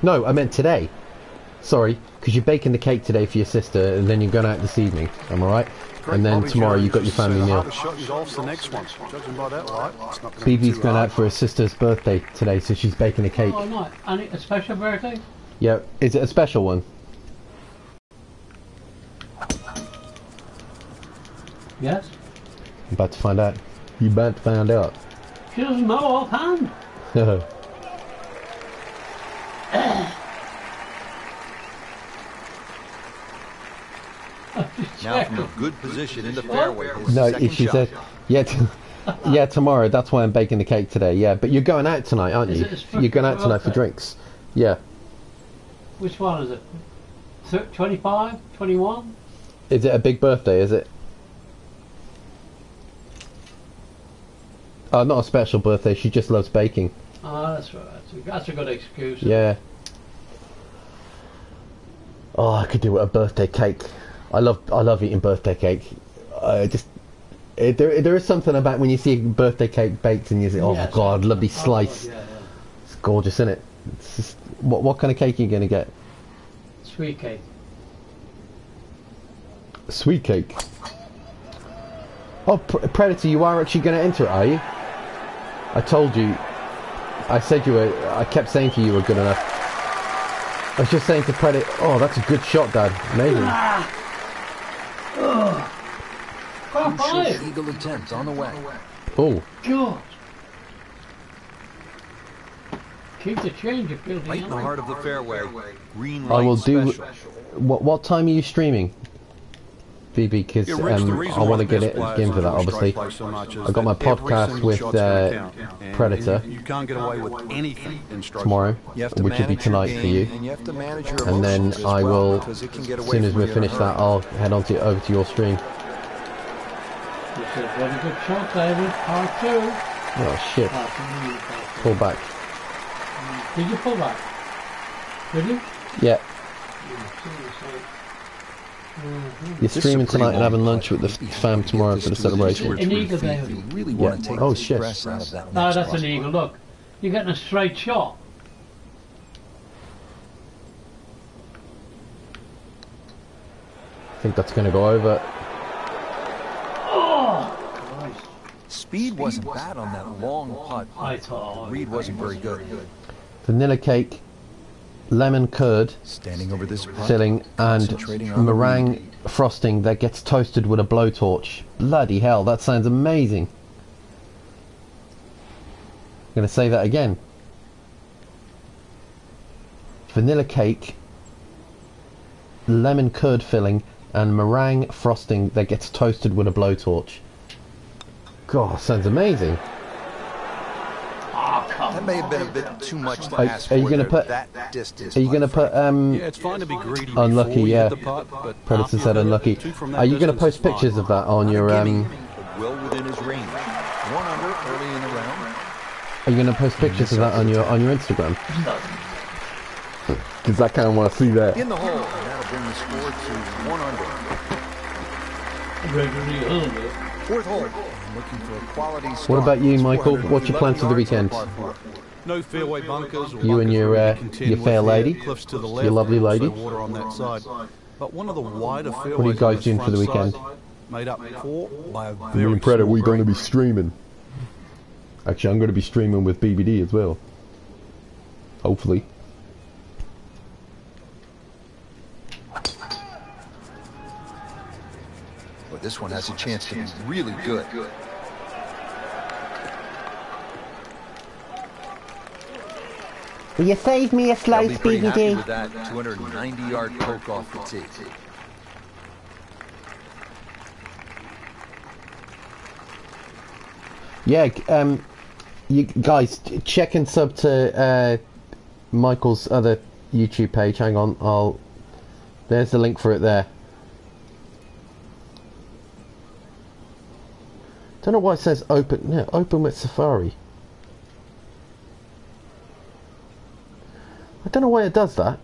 No, I meant today. Sorry, because you're baking the cake today for your sister, and then you're going out this evening. Am I right? And then Bobby tomorrow Jones you've got your uh, family meal. Harbour Shot is off the next one. Judging by that light, it's not gonna BB's going out for her sister's birthday today, so she's baking a cake. Oh, no. And a special birthday? Yeah, is it a special one? Yes. I'm about to find out. You about to find out. She doesn't know offhand. Now from a good position in the fairway. no, second she shot. said, yeah, t- yeah, tomorrow. That's why I'm baking the cake today. Yeah, but you're going out tonight, aren't Is you? You're going out birthday? tonight for uh, drinks. Yeah. Which one is it? Thir- 25? 21? Is it a big birthday? Is it? Oh, not a special birthday. She just loves baking. Oh, that's right. That's a, that's a good excuse. Yeah. Oh, I could do with a birthday cake. I love I love eating birthday cake. I just it, there there is something about when you see a birthday cake baked and you say, "Oh Yes. God, lovely Oh, slice." yeah, yeah. It's gorgeous, isn't it? It's just, what what kind of cake are you gonna get? Sweet cake. Sweet cake. Oh, Pr- Predator, you are actually gonna enter it, are you? I told you. I said you were. I kept saying to you you were good enough. I was just saying to Predator, "Oh, that's a good shot, Dad. Amazing." Ah! Par five. eagle attempt on the way. Oh, God. Keep the change if you're Right in the heart of the fairway. Green I will do. special. What what time are you streaming? VB, because Yeah, um, I want to get it players in for that. Obviously, strike play so I got my podcast with uh. And- Predator and You can't get away with anything tomorrow, to which will be manage your tonight for you. And you have to your And then I will, because it can get as soon as we you in finish that, I'll head on to over to your stream. It's a very good shot, David. Par two. Oh shit! Par two, par two. Pull back. Did you pull back? Did you? Yeah, Mm-hmm. you're This is a streaming pretty tonight and long having lunch putt. with the You fam have to tomorrow get for the this to within two celebration. or An three eagle, feet David. if You really Yeah. want to take Oh, the shit. stress out of that No, next that's cluster. an eagle. Look, you're getting a straight shot. I think that's going to go over. Oh! Christ. Speed wasn't bad on that long putt. Thought. Reed wasn't very good. Vanilla cake, lemon curd Standing over this putt, filling, and the meringue frosting that gets toasted with a blowtorch. Bloody hell, that sounds amazing. I'm going to say that again. Vanilla cake, lemon curd filling, and meringue frosting that gets toasted with a blowtorch. God, sounds amazing. Oh, come That may have been a bit too much to Are- ask are you gonna put- that distance. Are you going to put um? Yeah, it's fine to be greedy Unlucky, you yeah. hit the putt, but Predator said unlucky. it, two from that Are you going to post pictures of that on your um? well within his range. One under early in the round. Are you going to post pictures of that on your on your Instagram? Because I kind of want to see that. In the hole, and that'll bring the score to one under. Gregory Hilbert. Fourth hole, looking for a quality What about you, Michael? What's your plans for the weekend? No fairway bunkers or You and your, uh, your fair lady? Cliffs to the Your lovely and also lady? Water on that side. But one of the wider fairways. you guys this doing for the weekend? side, Made up for by a Me very and Predator, we're going to be streaming. Actually, I'm going to be streaming with BBD as well. Hopefully. Well, this one has a chance to be really good. Will you save me a pretty happy with that 290-yard poke off the tee. Yeah, um, you guys check and sub to uh, Michael's other YouTube page. Hang on, I'll. There's the link for it there. Don't know why it says open. No, open with Safari. I don't know why it does that.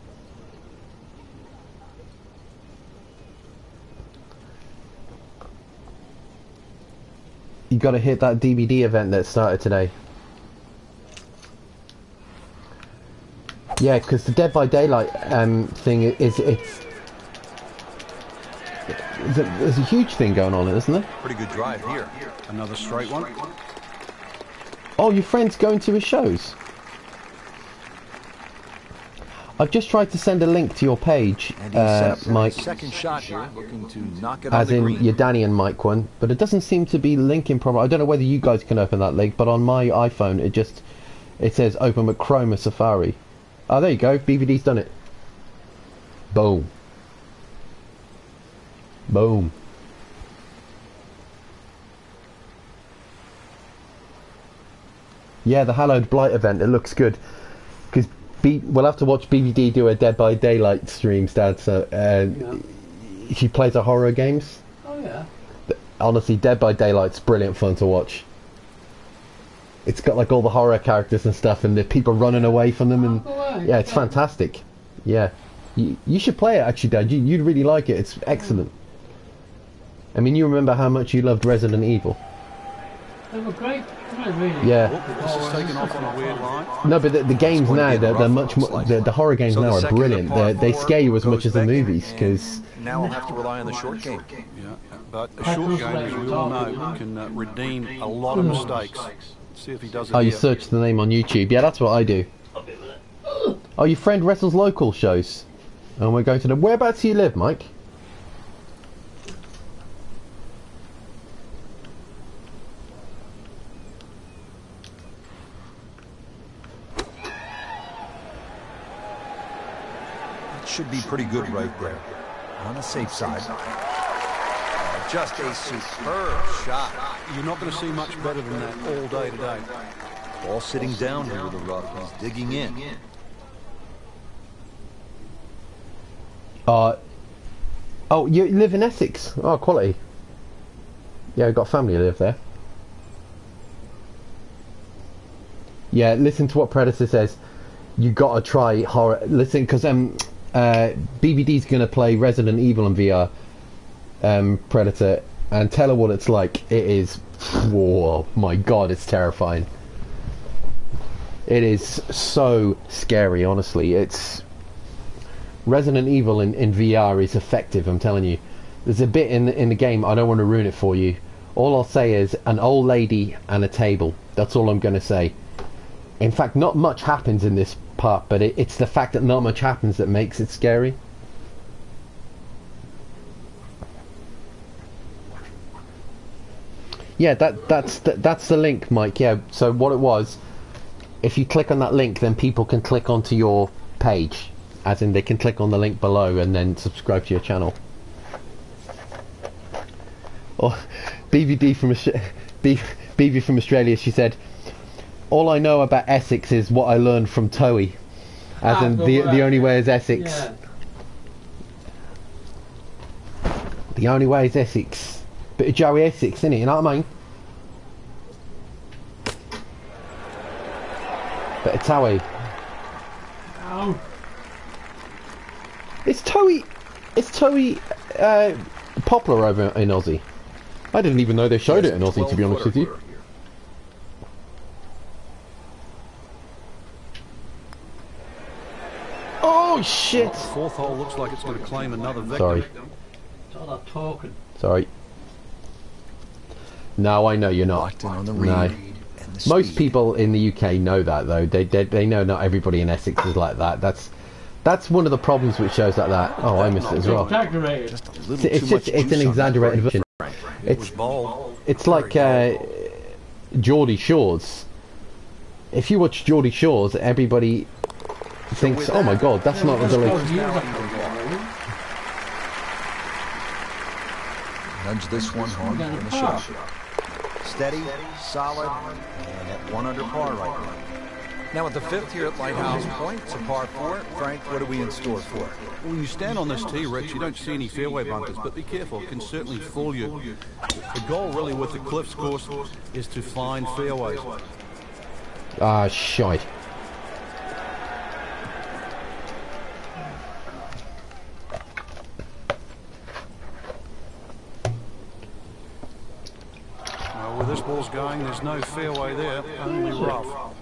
You got to hit that DBD event that started today. Yeah, because the Dead by Daylight um, thing is it's there's a, there's a huge thing going on, isn't there? Pretty good drive here. Another straight one. Oh, your friend's going to his shows. I've just tried to send a link to your page, uh, set up for Mike, here, looking to knock it as in green. your Danny and Mike one, but it doesn't seem to be linking properly. I don't know whether you guys can open that link, but on my iPhone it just it says open with Chrome or Safari. Oh, there you go. BBD's done it. Boom. Boom. Yeah, the Hallowed Blight event. It looks good B- we'll have to watch BBD do a Dead by Daylight stream, Dad. So uh, Yeah. she plays a horror games. Oh yeah. Honestly, Dead by Daylight's brilliant fun to watch. It's got like all the horror characters and stuff, and the people running away from them, and Oh, yeah, it's okay. fantastic. Yeah, you, you should play it actually, Dad. You, you'd really like it. It's excellent. I mean, you remember how much you loved Resident Evil. They were great. Really. Yeah. Oh, this is taken off on a weird line. No, but the, the games now, they're, they're much more. like. The, the horror games So now are brilliant. par They, they scare you as much as the movies because Now we'll have to rely on the short game. Yeah, but a short game, as we all know, can uh, redeem a lot of mistakes. See if he does it oh, you here. search the name on YouTube. Yeah, that's what I do. Oh, your friend wrestles local shows, and we're going to the. Whereabouts do you live, Mike? Should be pretty good right there. On the safe side. Just a superb shot. You're not going to see much better than that all day today. Ball sitting down here with the rough. He's digging in. Uh, oh, you live in Essex. Oh, quality. Yeah, I've got family who live there. Yeah, listen to what Predator says. You gotta try horror. Listen, because um, uh, BBD's gonna play Resident Evil in VR. Um, Predator, and tell her what it's like. It is. Whoa, my God, it's terrifying. It is so scary. Honestly, it's Resident Evil in, in VR is effective. I'm telling you. There's a bit in in the game. I don't want to ruin it for you. All I'll say is an old lady and a table. That's all I'm going to say. In fact, not much happens in this part, but it, it's the fact that not much happens that makes it scary. Yeah, that that's the, that's the link, Mike. Yeah. So what it was, if you click on that link, then people can click onto your page, as in they can click on the link below and then subscribe to your channel. Oh, or BVD from Aus- B- BV from Australia, she said, "All I know about Essex is what I learned from TOWIE, as Ah, in good the work. the only way is Essex. Yeah. The only way is Essex. Bit of Joey Essex, innit? You know what I mean? Bit of TOWIE. Oh, Is TOWIE, is TOWIE uh, popular over in Aussie? I didn't even know they showed it in Aussie, to be honest with you. Oh shit! Fourth hole looks like it's going to claim another victim. Sorry. It's all that talking. Sorry. No, I know you're not. Locked on the No. read. The Most speed. people in the UK know that though. They, they they know not everybody in Essex is like that. That's that's one of the problems with shows like that. Oh, I missed it as well. Just a It's, it's too just much it's an juice on that exaggerated version. It's bold. it's like uh, Geordie Shores. If you watch Geordie Shores, everybody thinks, with "Oh my God, that's not Let's the." go Like, years ago, Nudge this one hard Down in the the shot. Steady, solid, and at one under par right now. Now at the fifth here at Lighthouse Point, it's a par four. Frank, what are we in store for? When you stand on this tee, Rich, you don't see any fairway bunkers, but be careful. It can certainly fool you. The goal really with the Cliffs course is to find fairways. ah, shite. Well, where this ball's going, there's no fairway there, only rough.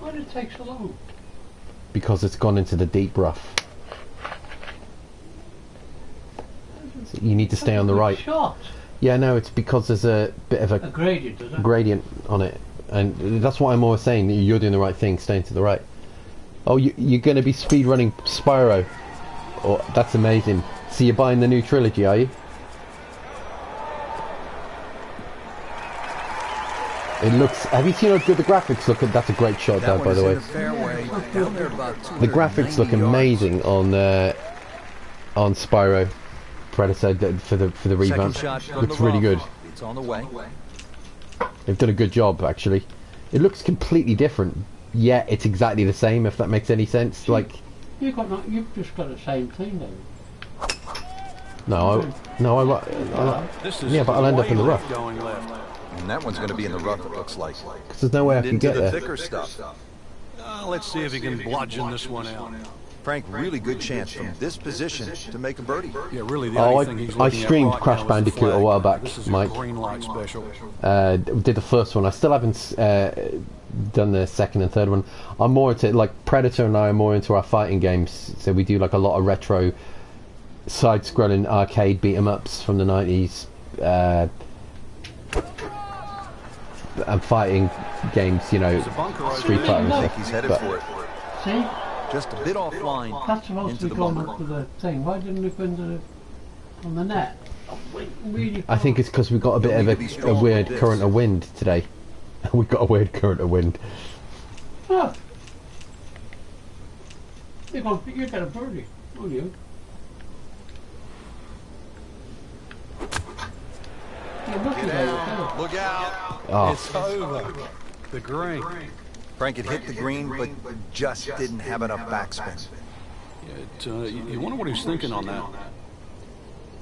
Why did it take so long? because it's gone into the deep rough. So you need to stay on the right. Shot. Yeah, no, it's because there's a bit of A a gradient, it? gradient on it, and that's why I'm always saying you're doing the right thing, staying to the right. Oh, you, you're going to be speed running Spyro. Oh, that's amazing. So you're buying the new trilogy, are you? It looks. Have you seen how good the graphics look? That's a great shot, That there, by the way. the fairway, down there about The graphics 290 look yards. amazing on uh, on Spyro Predator for the for the revamp. shot Looks the really good. It's on the way. They've done a good job actually. It looks completely different, yet it's exactly the same. If that makes any sense. Like You got not, you've just got the same thing then. no, I, no, I, li- I li- This is Yeah, but I'll end up in the left rough. Going left. And that one's going to be in the rough, it looks like. 'cause there's no way I can get the there. thicker stuff. Uh, let's see if he can bludgeon this one out. Frank, really good chance from this position to make a birdie. Yeah, really the Oh, only I- thing he's I looking at streamed right Crash now is the Bandicoot a while back, Mike. green light special. Uh, did the first one. I still haven't uh, done the second and third one. I'm more into like Predator and I are more into our fighting games. So we do like a lot of retro side-scrolling arcade beat 'em ups from the 90s. Uh, and fighting games, you know, There's a bunker over Street there. Fighter and I stuff. think he's headed But- for it. See? Just a bit offline That's supposed into to the be going up to the thing. Why didn't it go into the, on the net? Oh, wait, really I think it's because we've got a bit of need to be a, a weird this. current of wind today. we've got a weird current of wind. Oh. You're going, you got a birdie, will you? You're looking at it. Look out. Oh, It's over. The green. Frank had hit the green, but just didn't have enough backspin. It, uh, you you wonder what he's thinking on that.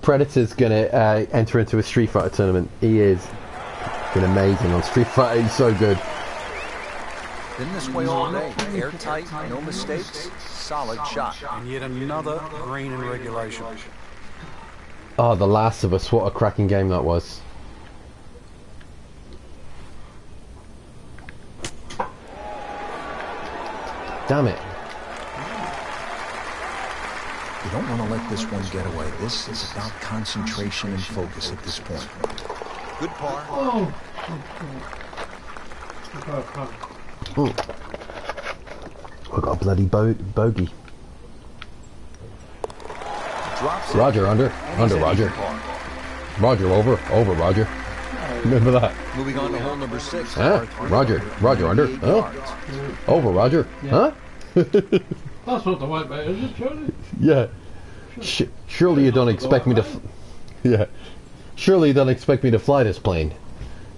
Predator's gonna uh, enter into a Street Fighter tournament. He is been amazing on Street Fighter. He's so good. Been this way all day. Airtight, no mistakes, solid shot. And yet another green in regulation. Oh, The Last of Us. What a cracking game that was. Damn it. You don't want to let this one get away. This is about concentration and focus at this point. Good par. Oh! Oh, I got a bloody bo- bogey. Drops. Roger, under. Under, Roger. Roger, over. Over, Roger. Remember that. Moving on to hole number six. Huh? Roger. Roger, under. Huh? Over, Roger. Huh? That's not the white way, is it, Charlie? Yeah. Sh- surely you don't expect me to. F- yeah. Surely you don't expect me to fly this plane.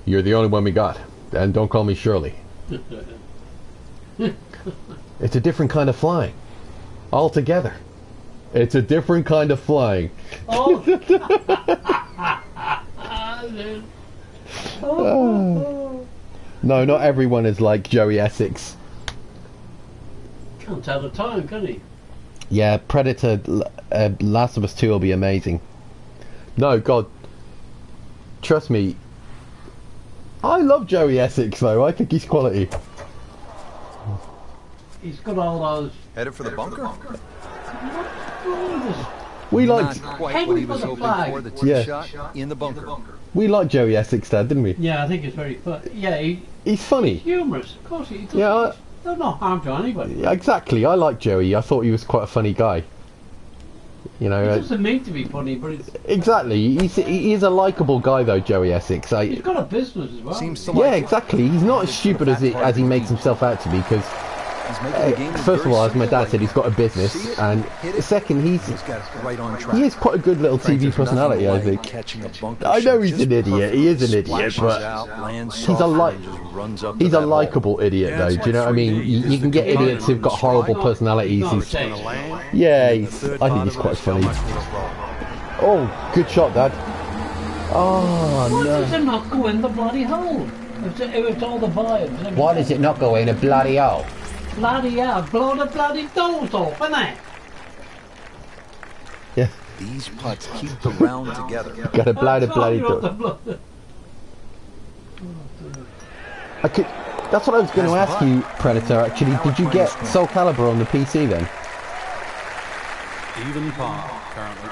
You're the only one we got. And don't call me Shirley. It's a different kind of flying. Altogether. It's a different kind of flying. Oh! Ah, oh. No, not everyone is like Joey Essex. Can't tell the time, can he? Yeah, Predator, uh, Last of Us 2 will be amazing. No, God. Trust me. I love Joey Essex, though. I think he's quality. He's got all those. Headed for the bunker? We liked Not quite what he was hoping flag. for. The tee Yeah. shot in the bunker. We liked Joey Essex, Dad, didn't we? Yeah, I think it's very fun. Yeah, he, He's funny. humorous. Of course, he does. Yeah, I- There's no harm to anybody. Yeah, exactly. I like Joey. I thought he was quite a funny guy. You know, He uh, doesn't mean to be funny, but it's, exactly. He's he is a likable guy though, Joey Essex. I, he's got a business as well. Seems to yeah, like it. exactly. He's not as stupid as he, as he makes himself out to be. Because He's making the game uh, first of all, as my dad said, he's got a business, it, and second, he's He's got it right on track. he is quite a good little TV there's personality. I like think. Catching a bunker I know he's an idiot. He is an idiot, but out, he's a softly, li- and just runs up He's a likable idiot, Yeah, though. Do you know what I mean? You, you can get idiots who've got horrible personalities. He's, it's a- land. yeah, he's, I think he's quite it is funny. much will it roll. Oh, good shot, Dad. Oh Why does it not go in the bloody hole? It- if it's all the vibes. Why does it not go in a bloody hole? Bloody hell, blow the bloody doors off, innit? Yeah, These putts keep the round together. Gotta blow the Bloody door. bloody. I could. That's what I was going to ask you, Predator. Actually, did you get Soul Calibur on the PC then? Even par currently.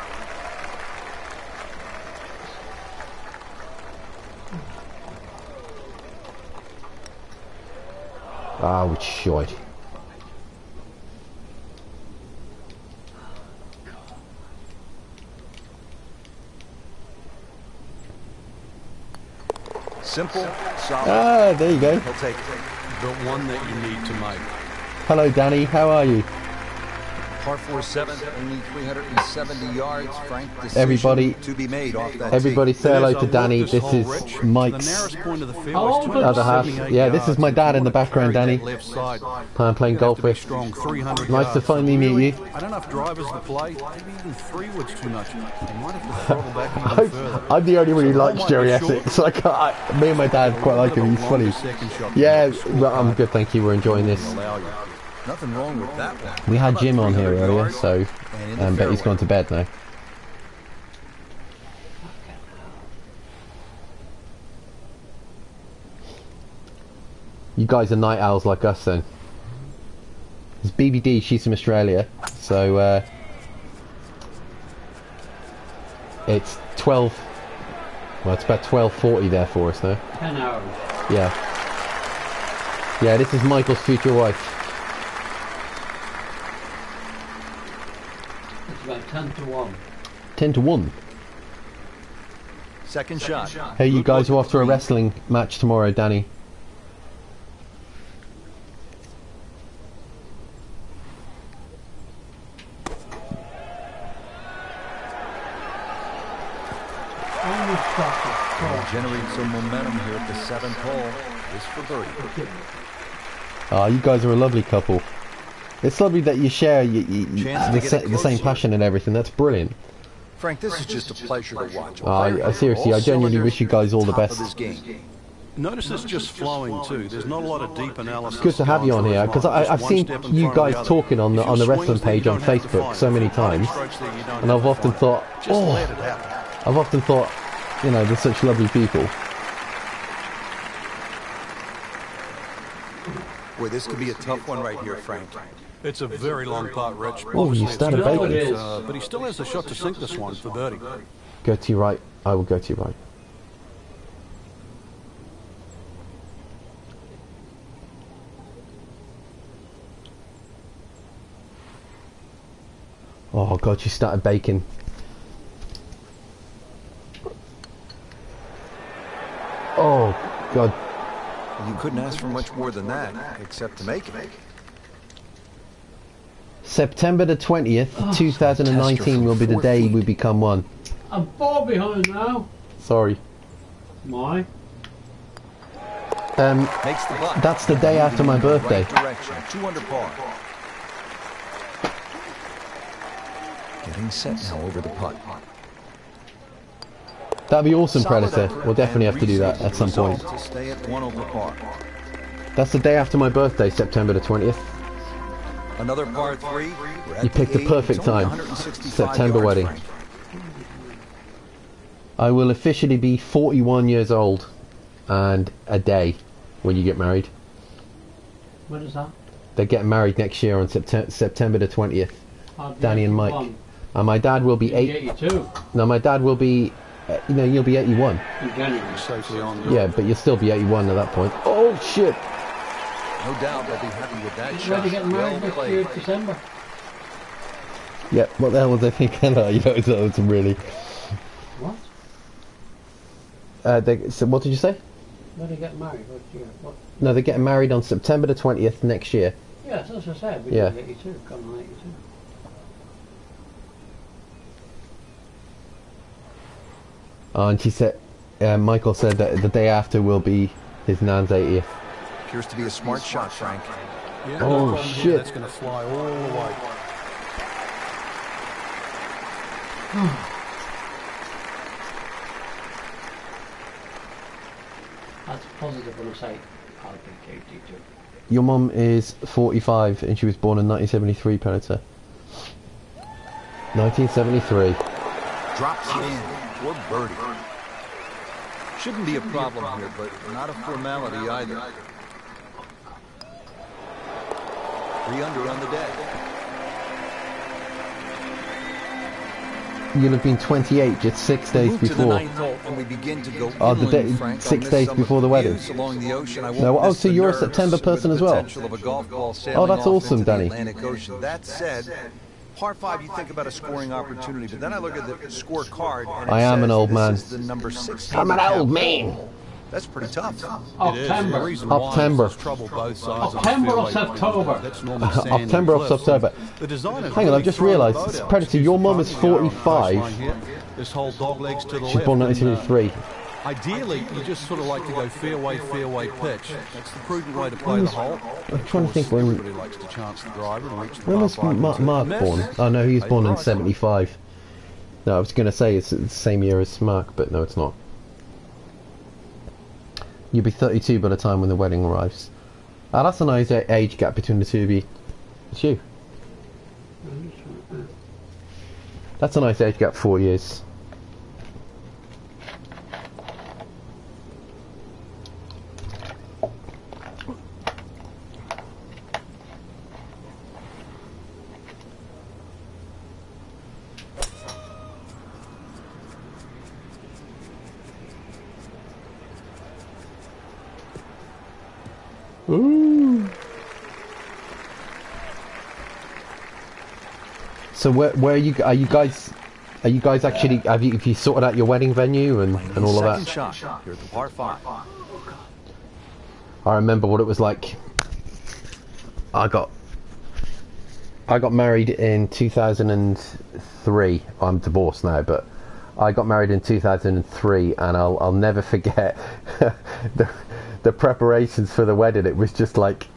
Ah, which shite. Simple, solid. Ah, there you go. He'll take. But one that you need to make. Hello, Danny. How are you? Par four seven, only 370 yards. Frank, decision Everybody- to be made off that Everybody tee. say hello to Danny. This is Mike's The nearest point of the field How is old are Other half. Yeah, this is my dad in the background, Danny. that Left side. I'm playing golf have to be with. strong, Nice to finally meet you. I don't know if drivers to play. Maybe even three wood's too much. You might have to throttle back even I'm, further. I'm the only one who likes Jerry be. Essex. I can't, I, me and my dad quite like him. He's funny. Second shot Yeah, well, I'm good, thank you. We're enjoying this. Allow you. Nothing wrong with that one. We had Jim on here earlier, so and in the um, but he's fairway. gone to bed now. You guys are night owls like us then. It's BBD, she's from Australia, so uh, it's 12, well it's about 12.40 there for us now. Ten hours. Yeah. Yeah, this is Michael's future wife. It's about ten to one. 10 to 1. Second shot. Hey, you guys are off to a wrestling match tomorrow, Danny. Almost stopped it. Will generate some momentum here at the seventh hole. This for birdie. Ah, you guys are a lovely couple. It's lovely that you share you, you, you- Chance to the, sa- the same passion and everything. That's brilliant. Frank, this is just a pleasure to watch. Ah, I, I seriously, I genuinely wish you guys all the best. this game. Notice it's just flowing too. There's not a lot of deep analysis. Good to have you on here because mind. I've seen you front of the guys talking on the on the wrestling page on don't have to Facebook so many if you find times, strokes that you don't and I've often thought, oh, let it happen. I've often thought, you know, they're such lovely people. Boy, this could be a tough one right here, Frank. It's a very long putt, Rich. Oh, you Obviously, it's started difficult, baking. uh, but he still has the shot to sink this one for birdie. Go to your right. I will go to your right. Oh god, you started baking. Oh god, You couldn't ask for much more than that, except to make it. September the 20th, 2019 will be the day we become one. I'm far behind now. Sorry. My. Um, Makes the that's the day after my birthday. Right direction, par. Getting set now over the putt. That'd be awesome, Solid Predator. We'll definitely have to do that at some point. result To stay at one over par. That's the day after my birthday, September the 20th. Another par three. We're at You picked the perfect It's time. 165 September wedding. Frank. I will officially be 41 years old and a day when you get married. What is that? They're getting married next year on September September the twentieth. Danny and Mike. 81. And my dad will be You'll eight. 82 No, my dad will be. Uh, you know, you'll be eighty-one. in January. Safely on. Yeah, but you'll still be eighty-one at that point. Oh shit! No doubt they'll be happy with that He's shot. ready to get married Well next year, played. December. Yeah, what the hell was I thinking? you know, it's, it's really. What? Uh, they, so what did you say? Ready to get married? What year? What? No, they're getting married on September the twentieth next year. Yeah, that's what I said. We're Yeah. 82, coming on 82. Uh, and she said, uh, Michael said that the day after will be his nan's 80th. Appears to be a smart shot, Frank. Yeah, Oh, no problem here. shit. That's going to fly all the way. That's positive when I say I'll be 82. Your mum is 45 and she was born in 1973, Predator. 1973. Drops it in. Poor birdie. Shouldn't be a problem here, but not a formality either. Three under on the day. You'll have been 28 just six days the before. and we begin to go Oh, the day- six days before the wedding. the ocean. I No, oh, so you're a September person as well? potential of a golf ball oh, sailing that's awesome, Danny. That said, par five, you think about a scoring opportunity, but then I look at the scorecard. I am an old man. is the number six I'm an old man. That's pretty tough. It is. October. reason October. there's trouble both sides of October or. September? That's normally sand and October or. September. Hang on, I've just realised, boat. Predator, your mum is Excuse the arrow 45. This whole dog legs to the She's born and, uh, 1973. Ideally, you just sort of like to go fairway, fairway pitch. That's the prudent way to play the hole. I'm trying to think when- Everybody likes to chance the driver and reach the When was Mark. Mark born? Oh no, he was born in 75. No, I was going to say it's the same year as Mark, but no, it's not. You'll be 32 by the time when the wedding arrives. Ah, that's a nice age gap between the two of you. It's you. That's a nice age gap, four years. So where where are you are you guys are you guys actually have you have you sorted out your wedding venue and, and all of that? shot at the par five. I remember what it was like. I got I got married in 2003. I'm divorced now, but I got married in 2003, and I'll I'll never forget the the preparations for the wedding. It was just like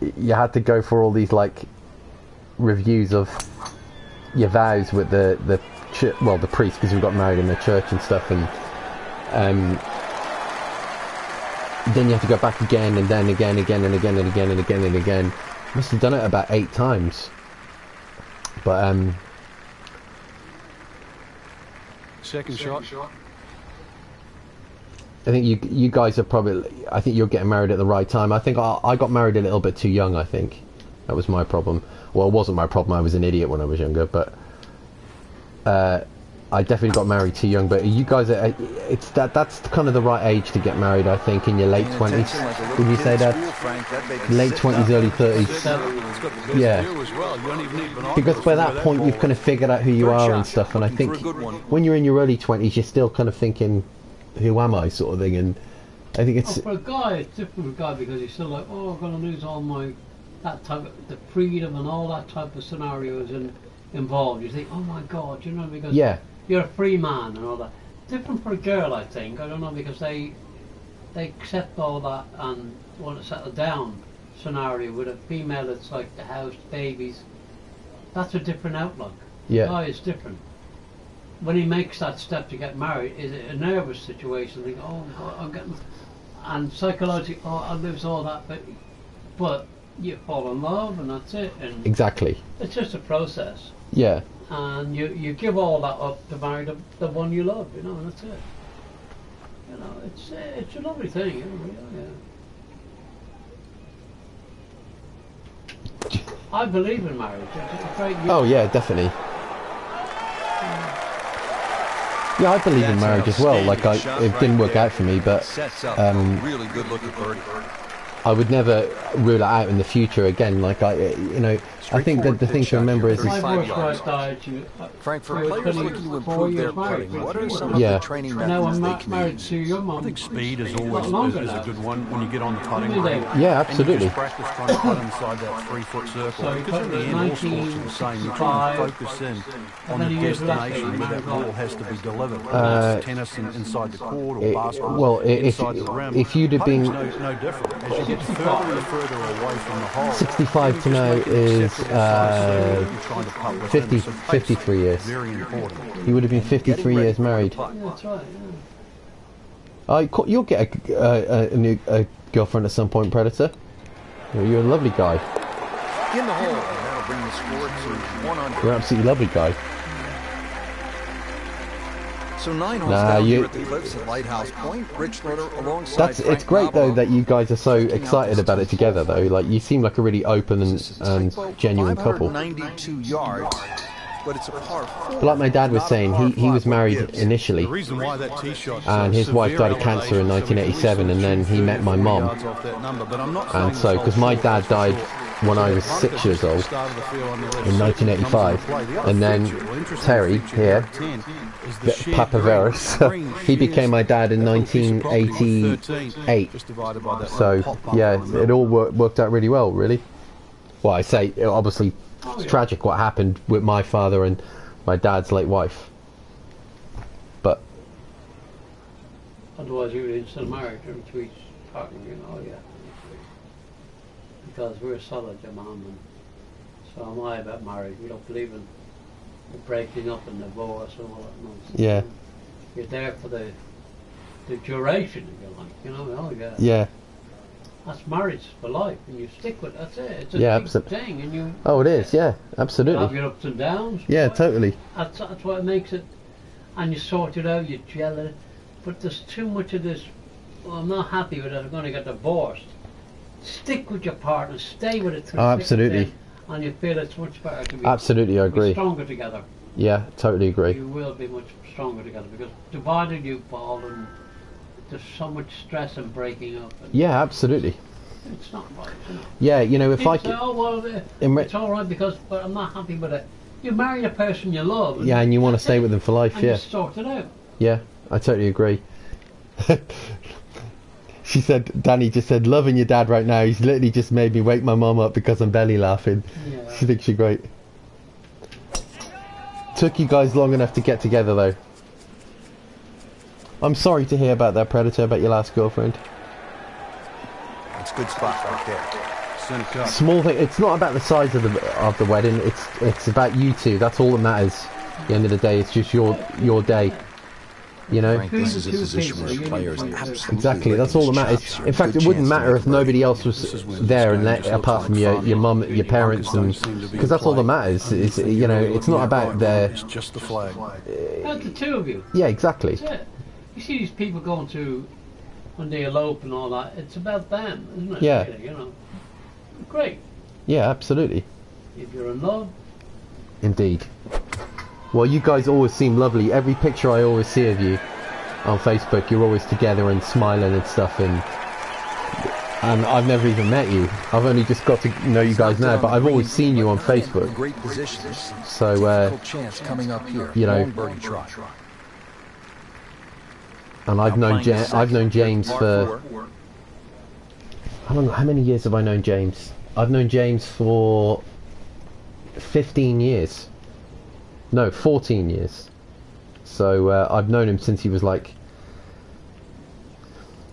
you had to go for all these like reviews of your vows with the the ch- well the priest because we got married in the church and stuff, and um then you have to go back again and then again, again and again and again and again and again. Must have done it about eight times. But um, Second shot. I think you you guys are probably. I think you're getting married at the right time. I think I, I got married a little bit too young. I think that was my problem. Well, it wasn't my problem. I was an idiot when I was younger, but uh, I definitely got married too young. But you guys are. It's that that's kind of the right age to get married. I think in your late twenties. like Would you say that? school, Frank. That Late twenties, up. early thirties. It's got the best Yeah. view as well. You don't even need binoculars Because by that point you've kind of figured out who you are shot, and stuff, and I think for a good one. when you're in your early twenties, you're still kind of thinking, "Who am I?" sort of thing, and I think Oh, it's for a guy, it's different for a guy because he's still like, oh, I'm going to lose all my that type of the freedom and all that type of scenarios in, involved. You think, oh my God, you know, because yeah, you're a free man and all that. Different for a girl, I think. I don't know because they they accept all that and want to settle down. Scenario with a female, it's like the house, babies. That's a different outlook. yeah, oh, Guy is different. When he makes that step to get married, is it a nervous situation? Think, oh God, I'm getting, and psychologically, oh, I lose all that, but but you fall in love and that's it, and exactly, it's just a process yeah, and you, you give all that up to marry the, the one you love, you know, and that's it. You know, it's uh, it's a lovely thing, you know, yeah, I believe in marriage. It's a great Oh yeah, definitely. Yeah, I believe in marriage as well. Like I, it didn't work out for me, but um, really good looking birdie. I would never rule it out in the future again. Like I, you know, I think that the thing to remember is, My is Five first yards. wife died. She, Frank, for players looking to improve their putting, what are some Yeah. of the training Now methods I'm they not can married use? to your mum. I think speed is always longer is, is a good one when you get on the putting Really? green. yeah, And you absolutely. just practice trying to putt inside that three foot circle. So you because in the the end, all sports are the same. You're trying to focus in on the you use left destination where that man. ball has to be delivered. Uh, tennis in, inside the court or it- basketball well, i- if- inside the rim. if you'd have been- no, no different. As you get further and further away from the hole, 65 to you now just make an is, acceptable size uh, circle that you're trying to putt within. 50 53 years. He would have been 53 years married. Yeah, that's right. Yeah. I, you'll get a, a, a new a girlfriend at some point, Predator. You're a lovely guy. In the hole, and that'll bring the score to one under. You're an absolutely lovely guy. So nine holes Nah, down you- here at the cliffs at Lighthouse Point. Rich Schroeder alongside That's Frank it's great though that you guys are so excited about it together though. Like you seem like a really open and, This is a and genuine couple. 592 yards, but it's a par four. But like my dad was saying, he, he was married initially, The reason why that shot and his wife died of cancer in 1987, and then he met my mom. And so, because my dad died when I was six years old in 1985, and then Terry here, the- Papa Veris, he became my dad in 1988. So yeah, it all wor- worked out really well, really. Well, I say obviously it's tragic what happened with my father and my dad's late wife, but Otherwise, you would have still married him to each partner, you know, yeah. Because we're solid, your mum, and so am I about marriage. We don't believe in the breaking up and divorce and all that nonsense. Yeah. You're there for the the duration, if you like, you know, oh yeah. yeah, That's marriage for life, and you stick with it, that's it. It's a Yeah, big absolute- thing, and you oh it is, yeah, absolutely. have absolutely, your ups and downs. yeah, totally, That's, that's what makes it, and you sort it out, you gel it. But there's too much of this. Well, I'm not happy with it. I'm going to get divorced. Stick with your partner. Stay with it. Oh, absolutely. And you feel it's much better to be, absolutely, I agree, stronger together. yeah, totally agree, You will be much stronger together because divided you fall and there's so much stress and breaking up. And yeah, absolutely, It's not right. You know. yeah. You know, if People I say, oh well, it's all right because, but I'm not happy with it. You marry a person you love. yeah, and you want to stay it, with them for life, and yeah. sort it out. Yeah, I totally agree. she said, Danny just said, loving your dad right now. He's literally just made me wake my mum up because I'm belly laughing. Yeah. She thinks you're great. Took you guys long enough to get together though. I'm sorry to hear about that predator, about your last girlfriend. It's a good spot right there. Small thing. It's not about the size of the of the wedding. It's it's about you two. That's all that matters. At the end of the day, it's just your your day. You know. Frank, this is a position where players absolutely Exactly, that's all that matters. chops are a In fact, it wouldn't matter if nobody else was there, and let, apart from your your mum, your parents, and because that's all that matters. Is you know, it's not about their. It's just the uh, flag. That's the two of you. Yeah, exactly. You see these people going to when they elope and all that. It's about them, isn't it? Yeah. You know. Great. Yeah, absolutely, If you're in love, indeed. Well, you guys always seem lovely. Every picture I always see of you on Facebook, you're always together and smiling and stuff. And and I've never even met you. I've only just got to know you guys now, but I've always seen you on Facebook. Great positions. So, uh, coming up here. you know- Long birdie try. And I've known ja- I've known James for how many years have I known James? I've known James for fifteen years. No, fourteen years. So uh, I've known him since he was like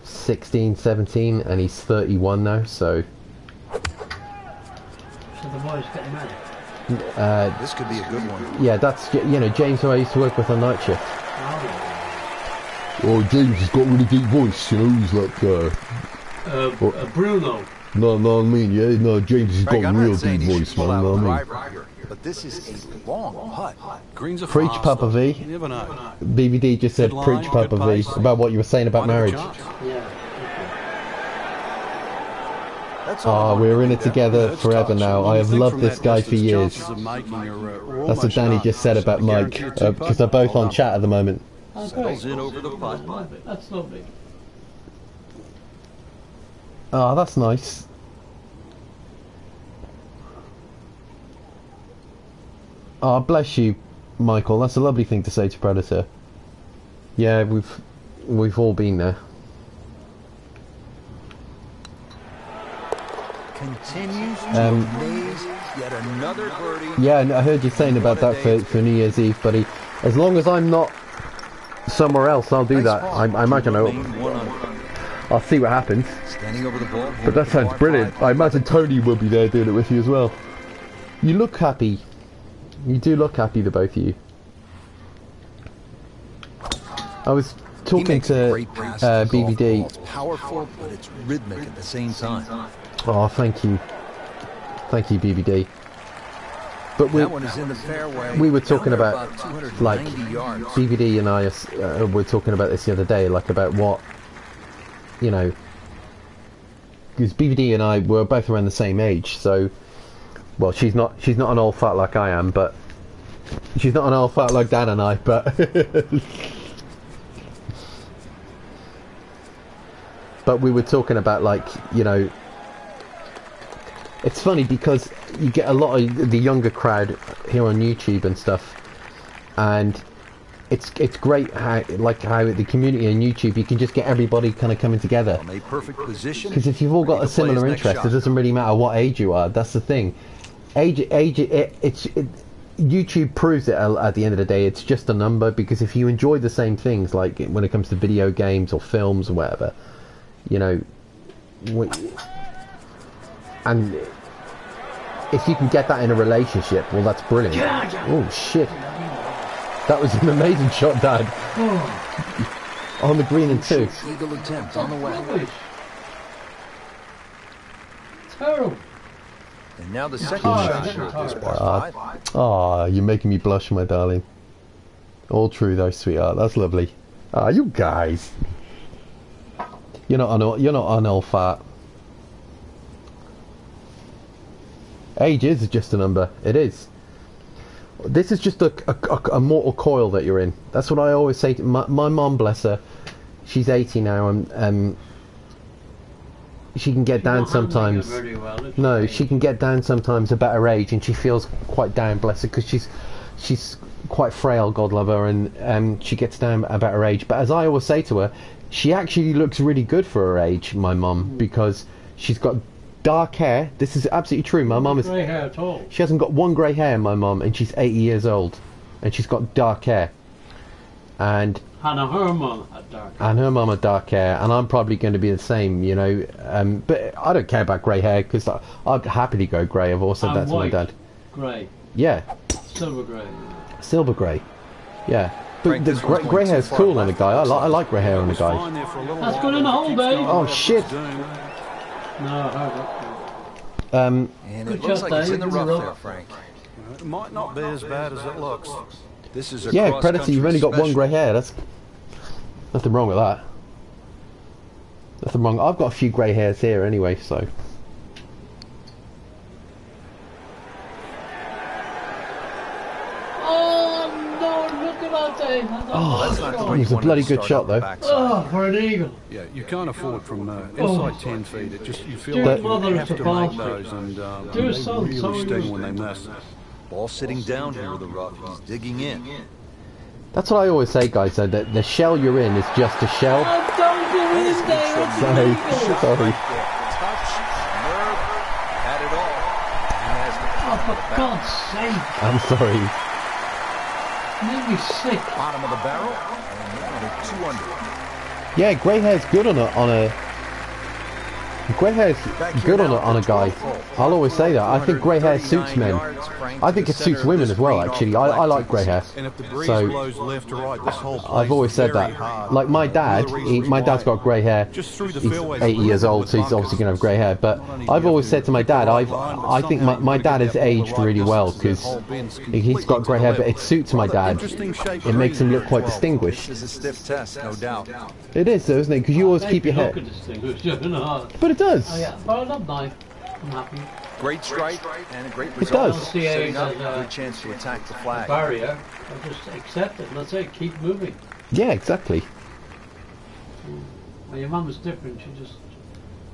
16, 17, and he's 31 now. So so the boys getting married. uh, This could be a good one. yeah, that's you know James who I used to work with on night shift. Oh, yeah. Oh, James has got a really deep voice. You know, he's like uh, Uh, uh, Bruno. no, no, I mean, yeah, no, James has Frank, got I'm a real deep voice, man. out know I mean? driver here, but this is a long putt. Greens are Preach, fast, Papa. V. You never know. BBD just said, Good line, preach Papa V, about what you were saying about Might marriage. chance. Yeah. That's all Oh, we're in it together That's forever tough. now. I have loved this guy for years. chances of making are, uh, are That's what Danny just said about Mike, guarantee you uh, because they're both on chat at the moment. Oh, Settles great. in over the putt. Lovely. That's lovely. Oh, that's nice. Oh, bless you, Michael. That's a lovely thing to say to Predator. Yeah, we've we've all been there. Continues to Um, yet another birdie. Yeah, and I heard you saying about that for, for New Year's Eve, buddy. As long as I'm not somewhere else, I'll do Nice that. I, I imagine I'll, Remain one under. I'll see what happens. Standing over the ball. But that sounds brilliant. I imagine Tony will be there doing it with you as well. You look happy. You do look happy, the both of you. I was talking to uh. BBD. It's powerful, but it's rhythmic at the same time. Oh, thank you. Thank you, BBD. But we, one is in the fairway. we were talking there about, like, yards. BBD and I uh, were talking about this the other day, like about what, you know, because BBD and I were both around the same age, so, well, she's not she's not an old fat like I am, but she's not an old fat like Dan and I, but. but we were talking about like you know it's funny because you get a lot of the younger crowd here on YouTube and stuff, and it's it's great how like how the community on YouTube you can just get everybody kind of coming together. Perfect position. Because if you've all got a to play his similar interest, it doesn't really matter what age you are. That's the thing. Age, age, it, it's it, YouTube proves it at at the end of the day. It's just a number because if you enjoy the same things, like when it comes to video games or films or whatever, you know, wh- and if you can get that in a relationship, well, that's brilliant. Oh shit! That was an amazing shot, Dad. Oh. On the green and two. Eagle attempt on the way. Rubbish. Terrible. And now the second Oh, shot that's here at this hard. par five. Ah, you're making me blush, my darling. All true, though, sweetheart. That's lovely. Ah, you guys. You're not an old, you're not an old fat. Age is just a number. It is. This is just a, a, a- a mortal coil that you're in. That's what I always say. To, my my mom, bless her, she's 80 now, and um, she can get down Not handling it sometimes. well, No, she can get down sometimes a better age, and she feels quite down, bless her, because she's she's quite frail, God love her, and um, she gets down a better age. But as I always say to her, she actually looks really good for her age, my mum, because she's got dark hair. This is absolutely true. My mum is grey hair at all. she hasn't got one grey hair, my mum, and she's 80 years old, and she's got dark hair. And Hannah, her mum had dark hair. and her mum had dark hair, and I'm probably going to be the same, you know. Um, but I don't care about grey hair because I'd happily go grey. I've also said And that to my white. dad. Grey. Yeah, Silver grey. silver grey. Yeah, but the grey, one's going grey hair's cool on a guy. I, li- I like. like grey hair on a guy. fine there for a little That's while, good in the hole, keeps Dave. going Oh, shit. its doom. No. Um, And it looks like it's Dave. in the Good rough rough. there, Frank. It might not be as bad as it looks. This is a yeah, Predator, you've only got one grey hair. That's nothing wrong with that. Nothing wrong. I've got a few grey hairs here anyway, so. Oh no! Look at that, Dave. Oh, That's not the It way was you a bloody good shot, though. Oh, for an eagle. Yeah, you can't afford from uh, Oh. inside 10 feet. It just you feel Dear like mother you of have the to make those, and uh, Dear they really so sting you- when they miss. Ball sitting down here the rough. He's digging in. That's what I always say, guys. Though that the shell you're in is just a shell. Oh, don't do it, Dave. It's Sorry, sorry. Touch, nerve, had it all. Has Oh, for God's sake. I'm sorry. Made me sick. bottom of the barrel. And now two under. Yeah, grey hair's good on a on a. Grey hair's good on a, on a guy. I'll always say that. I think grey hair suits men. I think it suits women as well. Actually, I, I like grey hair. And if the breeze So blows left or right, this whole I've always said that. Like my dad, he, my dad's got grey hair. He's 80 years old, so he's obviously going to have grey hair. But I've always said to my dad, I've, I think my, my dad has get that ball aged really well because that whole bend's he's got grey hair, but it suits my dad. It makes him look quite distinguished. This is a stiff test, no doubt. It is, though, isn't it? Because you always keep your hair. look at this thing. It's just not. But does. Oh yeah, but I love knife. I'm happy. Great strike and a great result. It result. does. Setting up There's a- uh, good chance to attack the flag. barrier. I just accept it. and That's it. Keep moving. Yeah, exactly. Well, your mum was different. She just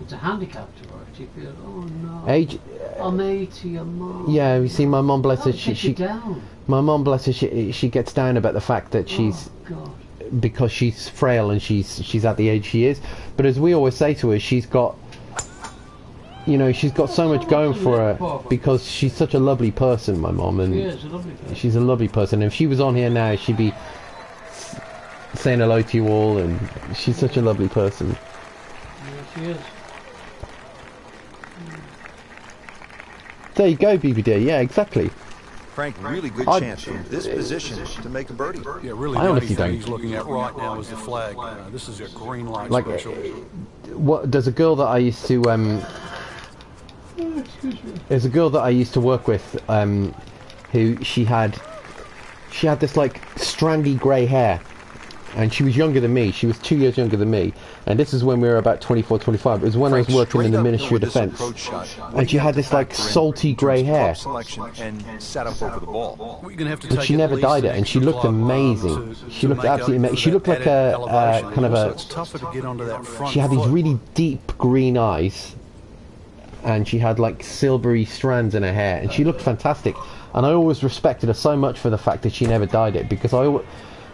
it's a handicap to her. She feels, oh no, Age. Uh, I'm 80, I'm. Yeah, you see, my mom, bless her, she, she, down. my mom, bless her, she, she gets down about the fact that oh, she's Oh, God. Because she's frail and she's she's at the age she is. But as we always say to her, she's got, you know, she's got so much going for her because she's such a lovely person, my mom, and She a lovely person. she's a lovely person. If she was on here now, she'd be saying hello to you all, and she's such a lovely person. Yeah, she is. There you go, BBD. Yeah, exactly. Frank, really good I- chance from this position to make a birdie. Yeah, really. I the only honestly thing don't. he's looking at right now is the flag. Uh, this is a green light Like, special. What? There's a girl that I used to um. Excuse me. There's a girl that I used to work with, um, who she had, she had this like strandy grey hair, and she was younger than me. She was two years younger than me, and this is when we were about 24, 25. It was when I was working in the Ministry of Defence, approach shot. What and she had this like salty grey hair. and set up over the ball. Well, you're gonna have to But she never dyed it, and she looked um, amazing. to- She to looked absolutely for ama- she looked like added a, uh, kind of Also, a- It's to get onto that front She had these really deep green eyes, and she had like silvery strands in her hair, and she looked fantastic. And I always respected her so much for the fact that she never dyed it because I.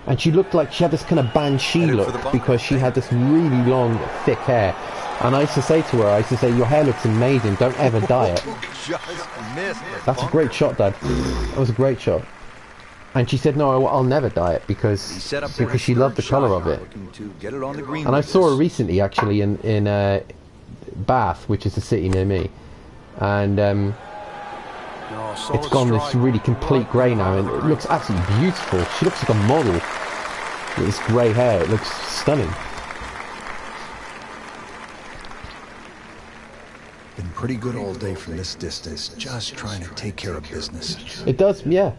And she looked like she had this kind of banshee look because she had this really long, thick hair. And I used to say to her, I used to say, "Your hair looks amazing. Don't ever dye it." Just missed. the That's a great shot, Dad. That was a great shot. And she said, "No, I- I'll never dye it because set up there because she loved the colour of it." Looking to get it on the green And I saw her recently, actually, in in uh, Bath, which is a city near me, and um, Oh, it's gone this really complete grey now, and it looks absolutely beautiful. She looks like a model with this grey hair. It looks stunning. Been pretty good all day from this distance, just trying to take care of business. It does, yeah.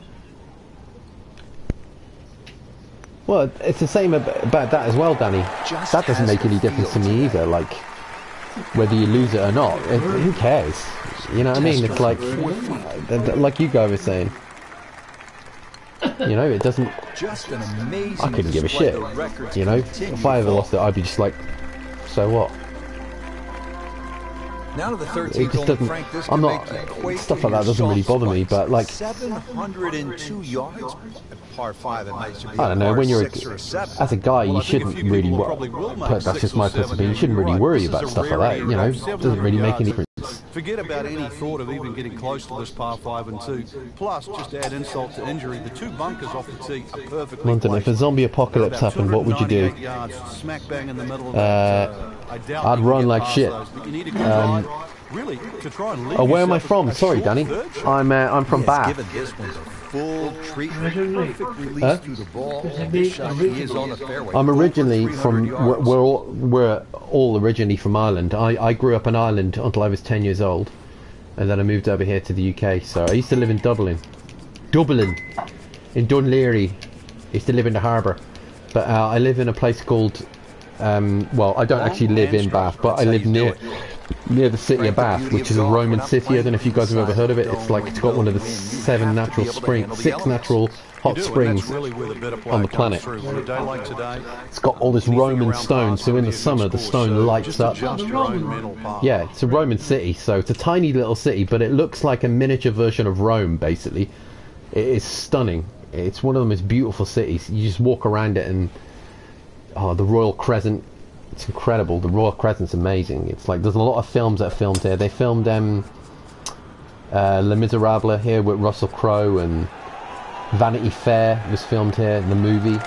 Well, it's the same about that as well, Danny. Just That doesn't make any difference to me either. Like, whether you lose it or not, it, who cares? You know what I mean? It's like, like you guys were saying. You know, it doesn't. Just an amazing I couldn't give a shit. You know, if I ever lost it, I'd be just like, so what? Now to the 13th It just doesn't. Frank, I'm not. Uh, quake Stuff like that doesn't really bother me. But like, 702 yards, par five. It be I don't know. When you're a as a guy, you I think a shouldn't really. people Wo- probably will make but that's just my personal opinion. You shouldn't really worry about stuff like that. You know, year. doesn't really make any difference. Forget about any thought of even getting close to this par five and two. Plus, just to add insult to injury, the two bunkers off the tee are perfectly London, if a zombie apocalypse happened, what would you do? yards, smack bang in the middle of Uh, uh, I doubt I'd run like shit. those, but you need a good Um, really, to try and Oh, where am I from? Sorry, Danny. I'm uh, I'm from He has Bath. Given this one a full treatment. Perfect release Huh? through the ball. Is it shot, he is on the fairway. I'm originally from. We're, we're all we're all originally from Ireland. I, I grew up in Ireland until I was ten years old, and then I moved over here to the UK. So I used to live in Dublin, Dublin, in Dunleary. I used to live in the harbour, but uh, I live in a place called. Um, well, I don't actually live in. Bath, but I live near it. Near the city of Bath, which is a Roman city. I don't know if you guys have ever heard of it. It's like it's got one of the seven natural be able to springs, six natural hot You do, and springs. that's really where the better play on the planet. through. On a day like today, It's got all this Roman stone, so in the summer the stone lights up. adjust your own mental part. Yeah, it's a Roman city, so it's a tiny little city, but it looks like a miniature version of Rome, basically. It is stunning. It's one of the most beautiful cities. You just walk around it and oh, the Royal Crescent. It's incredible. The Royal Crescent's amazing. It's like there's a lot of films that are filmed here. They filmed um, uh, Les Miserables here with Russell Crowe, and Vanity Fair was filmed here. In the movie.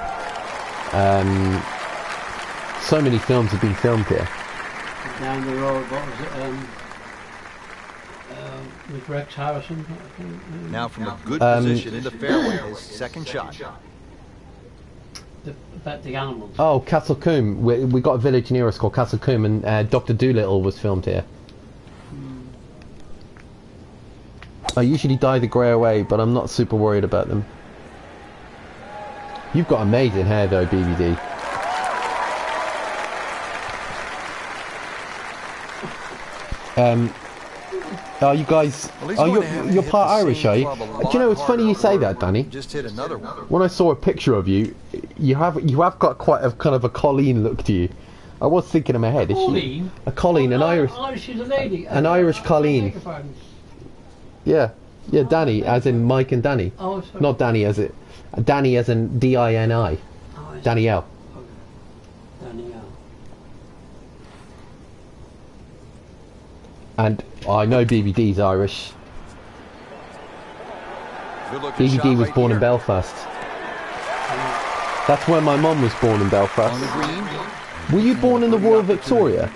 Um, so many films have been filmed here. Down the road, what was it? Um, uh, with Rex Harrison. I think, Now from a good Um, position in the fairway, his second shot. The, about the animals. Oh, Castle Combe. We, we got a village near us called Castle Combe, and uh, Doctor Dolittle was filmed here. I usually dye the grey away, but I'm not super worried about them. You've got amazing hair, though, BBD. Um, are you guys? Well, he's Are you to have to you're part Irish, are you? Do you know it's funny you say that, Danny? Just hit another one. When I saw a picture of you, you have you have got quite a kind of a Colleen look to you. I was thinking in my head, is she a Colleen, an Oh, Irish? Oh, she's a lady. An Uh, Irish I Colleen. beg. Yeah, yeah, Danny, as in Mike and Danny, Oh, sorry. not Danny as it, Danny as in D I N I, Oh, it's Danielle. Danielle. And I know BBD's Irish. BBD was right born in. Belfast. That's where my mum was born in Belfast. Were you born in the Royal. Victoria?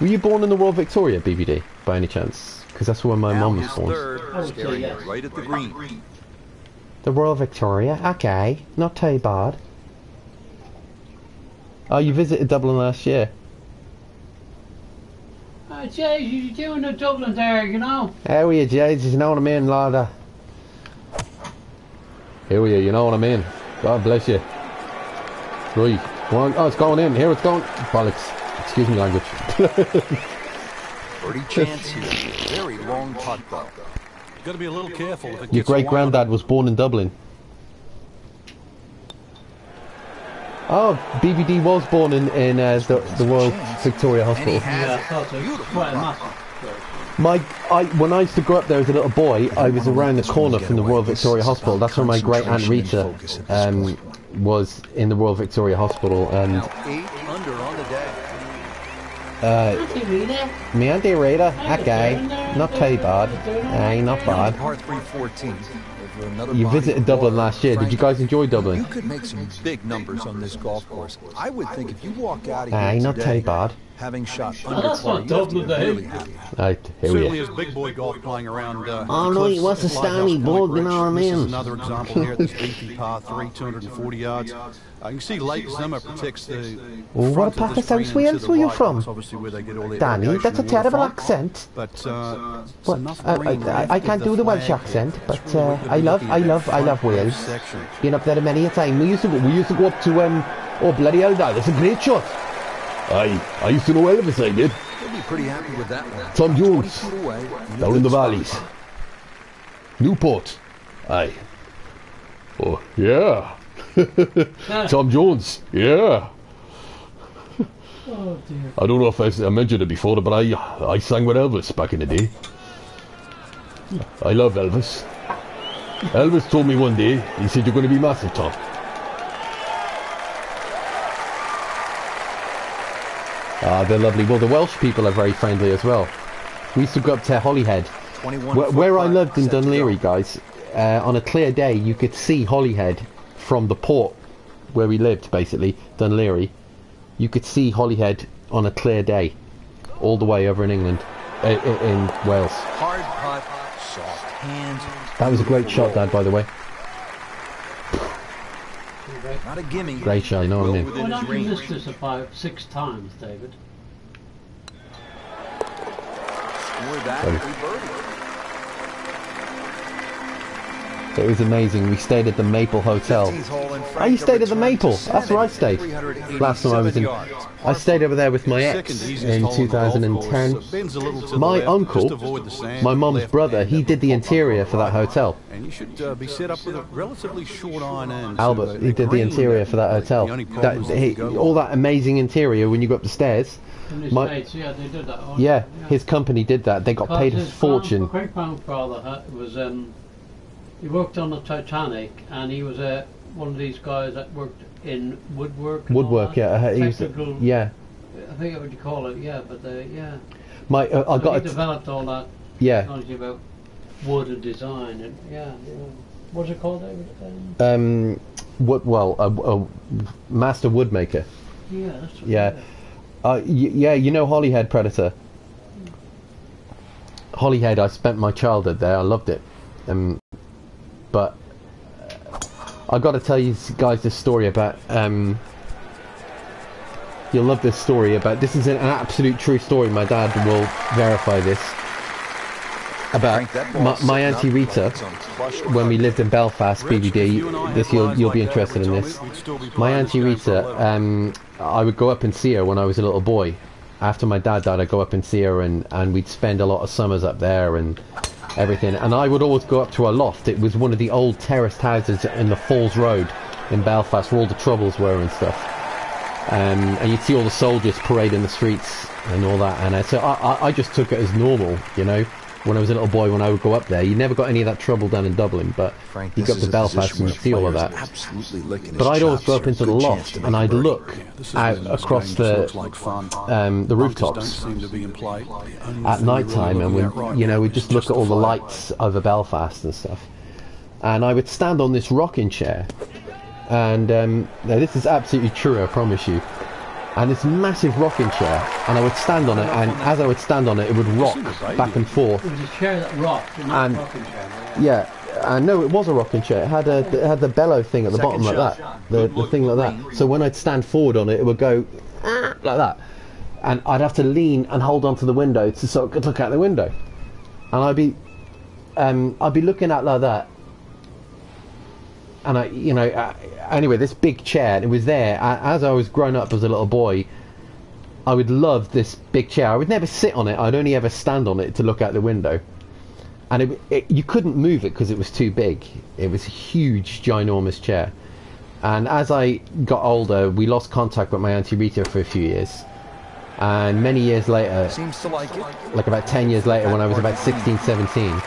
Were you born in the Royal Victoria, BBD, by any chance? Because that's where my mum was born. third, oh, I would say staring yes. right at the green. The Royal Victoria, okay, not too bad. Oh, you visited Dublin last year. Jay, you're doing the Dublin there, you know. How are you, Jades? You know what I mean, lad? Here we are, you know what I mean. God bless you. Right, go on. Oh, it's going in. Here it's going. Bollocks. Excuse me, language. Birdie chance here. Very long putt though. Got to be a little careful. If it Your great granddad was born in Dublin. Oh, BBD was born in, in uh, the, the Royal Victoria Hospital. has Yeah, I it. thought so. Beautiful Quite a putt. massive. My, I, when I used to grow up there as a little boy, I was around the corner from the Royal Victoria Hospital. That's where my great aunt Rita um, was in the Royal Victoria Hospital, and Now eight under on the day. Auntie Rita. me auntie Rita, okay, not too bad, aye, not bad. par 314. Over another You visited Dublin last year. Did you guys enjoy Dublin? You could make some big numbers on this golf course. I would think if you walk out of here Aye, not today, too bad. Having shot Oh, under that's par, not you have to Dublin, be eh? really happy. Right, here we Certainly are. is big boy golf playing around. Uh, Oh, no, cliffs he wants at to stand Lighthouse me, Point you know what I This is another example here at this beefy par 3, 240 yards. Uh, you can see Lake Zimmer protects the Oh, what front part of of the South green and Wales the were you from? Obviously where they get all their Danny, that's a terrible from. accent. But uh, it's But enough I, I, I can't do the Welsh accent, but uh, I love, I love, I love Wales. section. Been up there many a time. We used to, go, we used to go up to um, oh bloody hell, that that's a great shot. Aye, I used to know Elvis, I did. They'll be pretty happy with that one. Tom Jones, feet away, down in the good spot. valleys. Newport. Aye. Oh yeah. Tom Jones. Yeah. Oh dear. I don't know if I, I mentioned it before, but I I sang with Elvis back in the day. I love Elvis. Elvis told me one day, he said, You're going to be massive, Tom. Ah, they're lovely. Well, the Welsh people are very friendly as well. We used to go up to Holyhead. Where, where I lived in. Dunleary, guys, uh, on a clear day, you could see Holyhead from the port where we lived, basically, Dunleary. You could see Holyhead on a clear day, all the way over in England, uh, in, in Wales. Hard putt, soft hands. That was a great shot, Dad, by the way. Not a gimme. Great shot, you know what I Well mean? within Well, his now you range. missed this about six times, David. Score that It was amazing. We stayed at the Maple Hotel. 15th Oh, you stayed at the Maple. That's where I stayed. Last time I was in. I stayed over there with my ex in hole on the golf 2010. course. Bends a little to the My uncle, just avoid the sand, my mum's left brother, he did the and pop up interior for that hotel. And you should uh, be set up with a relatively short iron end. Albert, he did the interior for that hotel. That, problem is if he, all that amazing interior when you go up the stairs. My- mates, yeah, they did that. Yeah, his company did that. They got paid a his fortune. Grand, great grandfather had, was um, he worked on the Titanic, and he was uh, one of these guys that worked in woodwork. Woodwork, yeah. uh, Technical, yeah. I think what you call it, yeah. But uh, yeah, My, uh, I So got he a developed all that yeah. technology about wood and design, and yeah, yeah. what's it called, David? Um, what? Well, a, a master woodmaker. yeah, that's Yeah. Uh, y- yeah, you know Holyhead Predator. Holyhead, I spent my childhood there. I loved it. Um, but uh, I got to tell you guys this story about. Um, you'll love this story about. This is an absolute true story. My dad will verify this. About Frank, that ball my, my auntie Rita it's on flush when we lived in Belfast, Rich, if you and I BBD. This you'll you'll be interested in this. we'd still be My auntie game for a Rita, um, I would go up and see her when I was a little boy, after my dad died, I'd go up and see her, and and we'd spend a lot of summers up there and everything. And I would always go up to her loft. It was one of the old terraced houses in the Falls Road in Belfast, where all the troubles were and stuff. Um, and you'd see all the soldiers parade in the streets and all that. And uh, so I, I, I just took it as normal, you know. When I was a little boy, when I would go up there, you never got any of that trouble down in Dublin. But Frank, you got go to Belfast and see all of that. But I'd always go up into the loft and I'd look is out across the like um, the rooftops don't seem to be in play. The only at night time, and we, you know, we is just look at all the lights over Belfast and stuff. And I would stand on this rocking chair, and um, now this is absolutely true, I promise you. And this massive rocking chair, and I would stand on it, and as I would stand on it, it would rock back and forth. It was a chair that rocked, And- chair. Yeah, and no, it was a rocking chair. It had a it had the bellow thing at the bottom like that, the, the thing like that. So when I'd stand forward on it, it would go "Ah," like that, and I'd have to lean and hold onto the window to sort of look out the window, and I'd be, um, I'd be looking out like that, and I, you know, uh, anyway, this big chair, it was there A- as I was growing up as a little boy. I would love this big chair. I would never sit on it. I'd only ever stand on it to look out the window and it, it, you couldn't move it because it was too big. It was a huge, ginormous chair. And as I got older, we lost contact with my auntie Rita for a few years. And many years later, Seems to like it. like about 10 years later, when I was about 16, 17,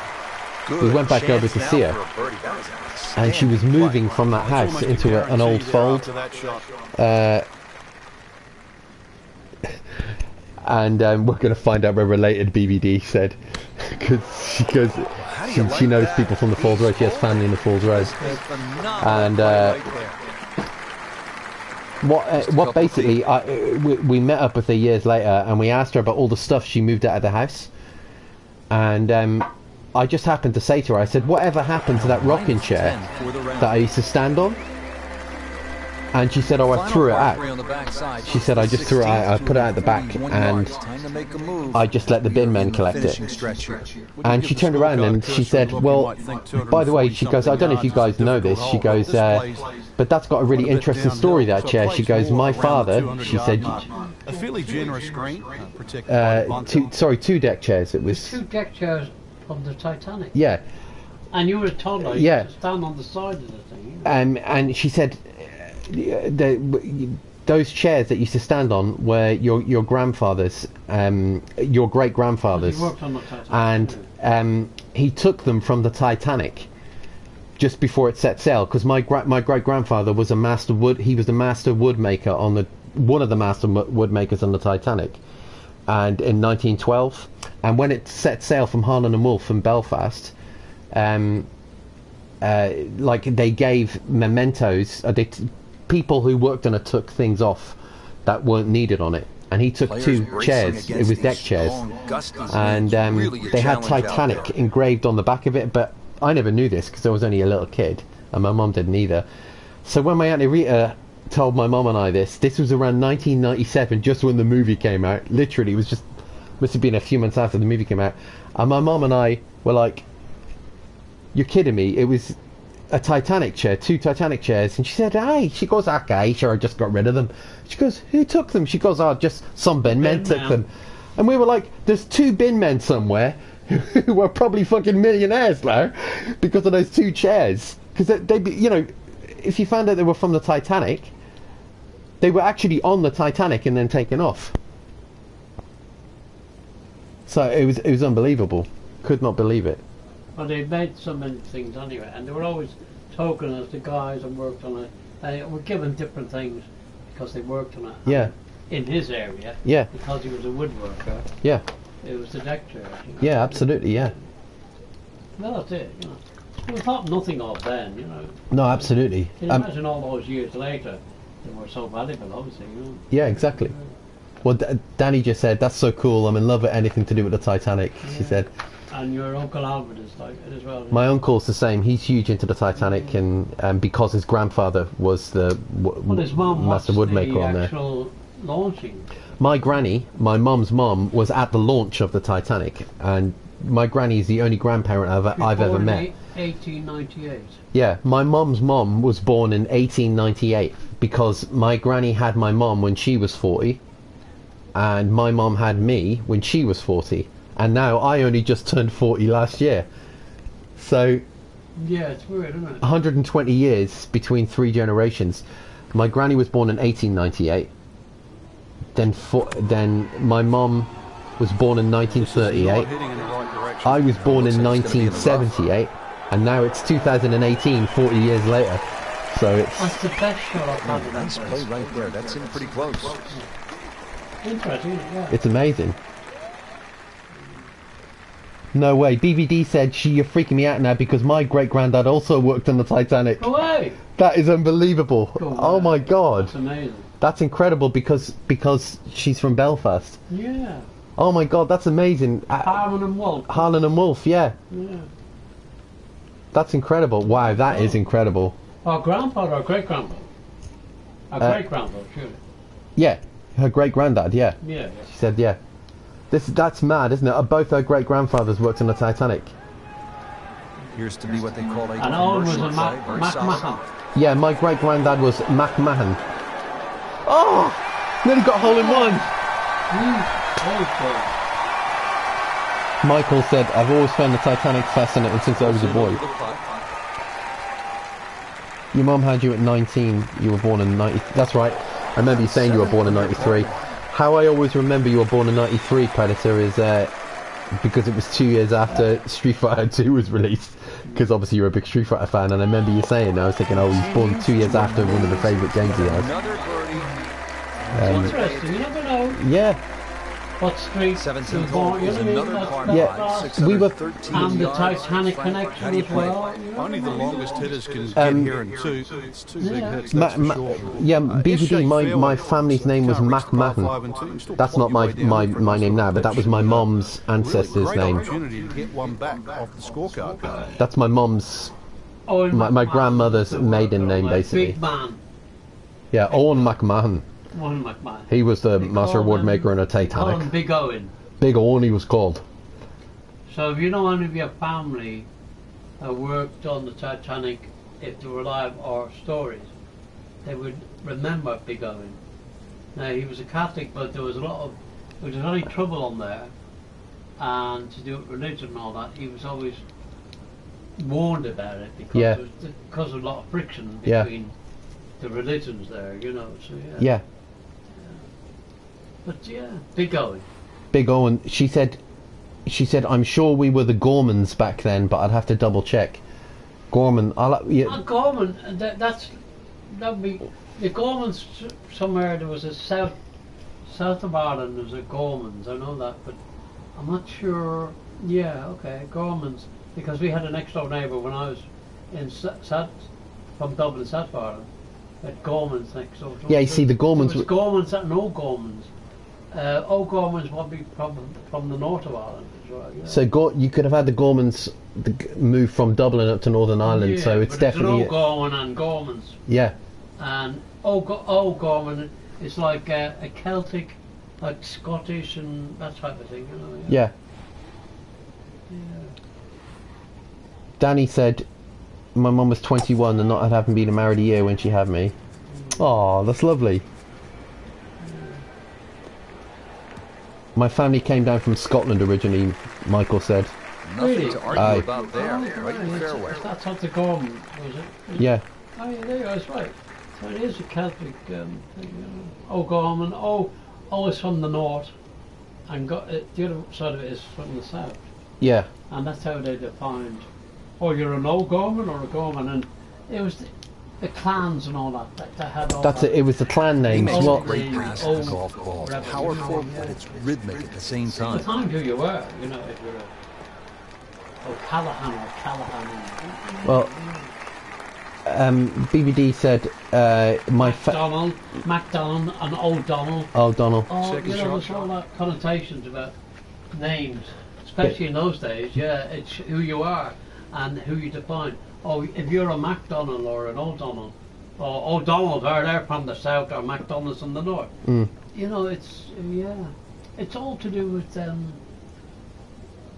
Good went back over to see her. For a birdie. That was an and she was moving from that house into a, an old fold. after that shot. Uh, and um, we're going to find out we're related, BBD said. Because she goes, she, you she knows that? people from the Falls Road. She has family in the Falls Road. And, uh. What uh, what basically I, uh, we, we met up with her years later and we asked her about all the stuff she moved out of the house and um, I just happened to say to her I said whatever happened to that rocking chair 10 for the round. that I used to stand on and she said oh I threw it out on the backside. She said, "I just threw it out. I put it out the back, and yards. Time to make a move. I just let the bin men collect it." finishing stretch here. and she turned around and she said well by the way she goes I don't know if you guys know this she goes uh, but that's got a really Quite a bit interesting story that chair she goes my father she said a fairly generous green, uh, protected by uh, the bunker. two sorry two deck chairs it was Two deck chairs from the Titanic. yeah And you were a toddler. Yeah. You stand on the side of the thing. Um, and she said uh, the, those chairs that used to stand on were your your grandfather's um, your great grandfather's He worked on the Titanic. and um, he took them from the Titanic just before it set sail because my gra- my great grandfather was a master wood he was the master wood maker on the one of the master mo- wood makers on the Titanic and in 1912 and when it set sail from Harland and Wolff from Belfast um, uh, like they gave mementos uh, they t- people who worked on it took things off that weren't needed on it and he took Players two chairs it was deck chairs strong, and um, Really they had Titanic engraved on the back of it, but I never knew this because I was only a little kid, and my mum didn't either. So when my auntie Rita told my mum and I this, this was around 1997, just when the movie came out. Literally, it was just must have been a few months after the movie came out, and my mum and I were like, "You're kidding me!" It was a Titanic chair, two Titanic chairs, and she said, "Hey," she goes, "Okay, sure, I just got rid of them." She goes, "Who took them?" She goes, "Oh, just some bin men took them." And we were like, "There's two bin men somewhere who were probably fucking millionaires now because of those two chairs." Because they, they, be, you know, if you found out they were from the Titanic, they were actually on the Titanic and then taken off. So it was it was unbelievable. Could not believe it. But they made so many things anyway, and they were always token as the guys and worked on it. They were given different things because they worked on it. Yeah, In his area, yeah, because he was a woodworker, yeah, it was the deck chairs. You know. yeah, absolutely, yeah. Well, that's it. You know, we thought nothing of then. You know, No, absolutely. Can you Um, imagine all those years later, they were so valuable. Obviously, you know. yeah, exactly. Well, D- Danny just said that's so cool. I'm in love with anything to do with the Titanic. She Yeah. said And your uncle Albert is like it as well. my uncle's the same. He's huge into the Titanic, and um, because his grandfather was the w- Well, his mum master woodmaker the on there. actual launching. My granny, my mum's mum, was at the launch of the Titanic, and my granny is the only grandparent I've, I've ever met. 1898. Yeah, my mum's mum was born in 1898 because my granny had my mum when she was 40, and my mom had me when she was 40, and now I only just turned 40 last year. So Yeah, it's weird, isn't it? 120 years between three generations. My granny was born in 1898. Then, for, then my mom was born in 1938. in right. I was born in Looks like it's gonna be in the rough. 1978, and now it's 2018, 40 years later. So it's That's the best shot I've had in that Nice place. play right there. That's in pretty close. It? yeah. it's amazing. No way. BBD said, "She, you're freaking me out now because my great granddad also worked on the Titanic." Go away! That is unbelievable. Oh my god, That's amazing. that's incredible because because she's from Belfast. Yeah. Oh my god, that's amazing. Uh, Harmon and Wolf. Harland and Wolff, yeah, Yeah. that's incredible. Wow, that is incredible. Our grandfather or great grandfather? Our Uh, great grandfather, surely. Yeah, her great granddad, yeah. Yeah, yeah. She said, yeah. This that's mad, isn't it? Uh, Both her great grandfathers worked on the Titanic. Appears to be what they call a And Owen was a commercial Mac, play. Mac. Mahan. Yeah, my great granddad was Mac Mahon. Oh, nearly got a hole in one. Mm. Michael said, I've always found the Titanic fascinating since I was a boy. Your mum had you at 19. You were born in 90. That's right. I remember you saying you were born in 93. How I always remember you were born in 93, Predator, is uh, because it was two years after Street Fighter 2 was released. Because obviously you're a big Street Fighter fan, and I remember you saying, I was thinking, oh, he's born two years after one of the favourite games he has. Birdie. Interesting. You never know Yeah. What street Seven you seven born. You know is what I mean? another That's- par that's Yeah. class. We were- 613 And the. Titanic connection how do you as well. Only the I mean? longest hitters can get Um, here in two. It's two big Yeah. hits, Ma- ma- sure. yeah, Uh, BBD, my, my family's name was can't Mac par Mahon. five and two. You can still That's not my, your way down my, my name now, but that was my mom's Really ancestor's great name. opportunity to get one back off the scorecard. That's my mom's, Owen my, my grandmother's maiden name, basically. Big. Yeah, Owen McMahon. McMahon. He was the They master call award him- maker in a Call him Titanic. Big Owen. Big Owen he was called. So if you know any of your family that worked on the Titanic, if they were alive or stories, they would remember Big Owen. Now he was a Catholic, but there was a lot of there was any trouble on there, and to do with religion and all that, he was always warned about it because Yeah. there was, because of a lot of friction Yeah. between the religions there, you know. So yeah. Yeah, But yeah, Big Owen. Big Owen. She said, she said, I'm sure we were the Gormans back then, but I'd have to double check. Gorman, I'll, yeah, Oh, Gorman, uh, that, that's that would be the Gormans somewhere. There was a south south of Ireland. There was a Gormans. I know that, but I'm not sure. Yeah, okay, Gormans, because we had a next door neighbour when I was in South from Dublin, South Ireland. Had Gormans next door. Yeah, you see, the Gormans There was Gormans and no Gormans. Uh, old Gormans probably from from the north of Ireland as well. Yeah. so Gor- you could have had the Gormans the, g- move from Dublin up to Northern Ireland, yeah, so it's definitely, There's an old Gorman and Gormans. yeah, and old, Go- old Gorman is like a, a Celtic, like Scottish and that type of thing, you know. yeah. Danny said, my mum was 21 and not having been married a year when she had me. Oh, that's lovely. My family came down from Scotland originally, Michael said. Nothing Really? to argue Aye. about there. Oh, right in the fairway. it's- That's not the Gorman, was it? Yeah, Oh, yeah, there you go, that's right. So it is a Catholic um, thing, you know. Oh, Gorman, oh, oh, it's from the north, and got it, the other side of it is from the south. yeah, And that's how they defined, oh, you're an old Gorman or a Gorman, and it was the, the clans and all that, that, that had all that's that. it. It was the clan He names. makes Well, great pass at the golf ball. It's powerful, but it's rhythmic at the same time. Depends who you were, you know, if you're a O'Callaghan or Callahan. well, um, BBD said uh, my fa- Donald, MacDonald, and O'Donnell. oh Donald. Oh, Second you know, shot. there's all that connotations about names, especially in those days. Yeah, it's who you are and who you define. Oh, if you're a MacDonald or an O'Donnell, or O'Donnell, they're, they're from the south, or MacDonald's from the north. Mm. You know, it's yeah, it's all to do with um,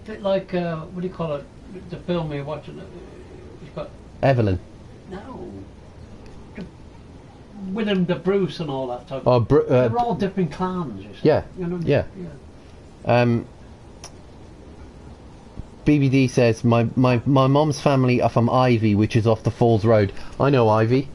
bit like uh, what do you call it? The film you're watching. uh, It's got Evelyn. no. The, Willem the Bruce and all that type. Oh, Br- uh, They're all different clans. You see. Yeah, You know? yeah. Um, BBD says my my my mom's family are from Iveagh, which is off the Falls Road. I know Iveagh.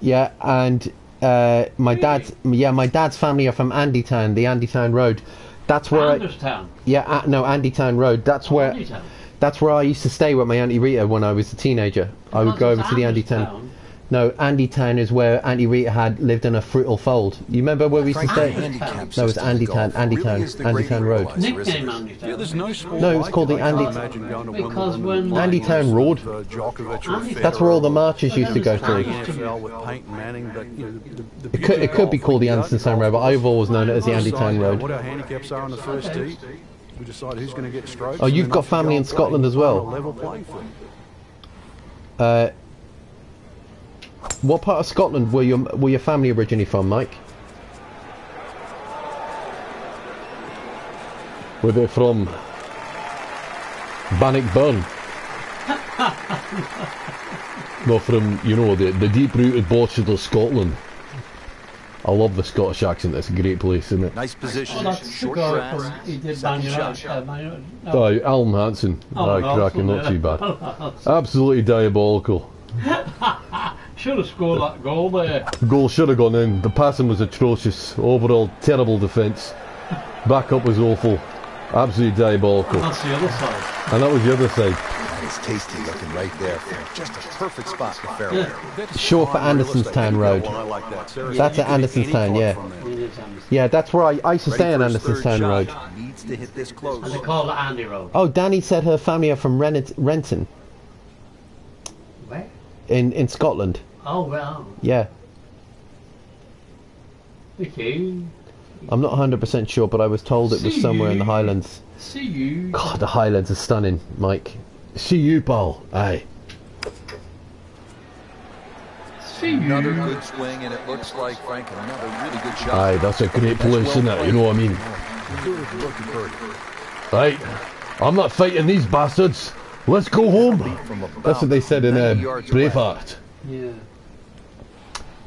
Yeah, and uh, my dad's yeah my dad's family are from Andytown, the Andytown Road. That's where I, yeah uh, no Andytown Road. That's where Andytown. that's where I used to stay with my auntie Rita when I was a teenager. I would go over to the Andytown. No, Andy Andytown is where Auntie Rita had lived in a fruitful fold. You remember where we used to Frank, stay? the handicap No, it's system in Andytown, golf really Andytown, is the great Andytown Road. Nickname it? Andytown. Yeah, there's no sport. No, it's like called it. the I can't Andy- imagine going to Because Wimbledon when- and Andytown playing Road. with, uh, Djokovic or Andy- That's where all the marches used to go through. or NFL with Peyton Manning, but you know, the, the It could, it could be called the Andersonstown Road, but I've always known it as the Decide, Andytown uh, Road. What our handicaps are on the first tee. We decide who's going to get strokes. Oh, you've got family in Scotland as well? on a level playing field. Uh, what part of Scotland were your were your family originally from, Mike? Were they from Bannockburn? no, from you know the the deep rooted botches of Scotland. I love the Scottish accent. It's a great place, isn't it? Nice position. Well, that's the Short grass. he did Second Man shot. United. Uh, No. Aye, Alan Hansen. Oh, Aye, cracking, not too bad. Absolutely diabolical. Should have scored that goal there. Goal should have gone in. The passing was atrocious. Overall, terrible defence. Backup was awful. Absolutely diabolical. That's the other side. And that was the other side. It's tasty looking right there. Just a perfect spot for fairway. Sure for Andersonstown Road. Well, I like that. Sarah, That's at can get Andersonstown, yeah. from that. He lives on this- Yeah, that's where I, I used to stay on Ready for Andersonstown. Road. Needs to hit this close. And they call it Andy Road. Oh, Danny said her family are from Renton Where? in, in Scotland. Oh, well. Yeah, Okay. I'm not 100% sure, but I was told it was See somewhere in the. Highlands. See you. God, the Highlands are stunning, Mike. See you, pal. Aye. See you. Another good swing, and it looks like Frank another really good shot. Aye, that's a great place, isn't it? You know what I mean? Right, I'm not fighting these bastards. Let's go home. That's what they said in uh, 90. Braveheart. Yeah.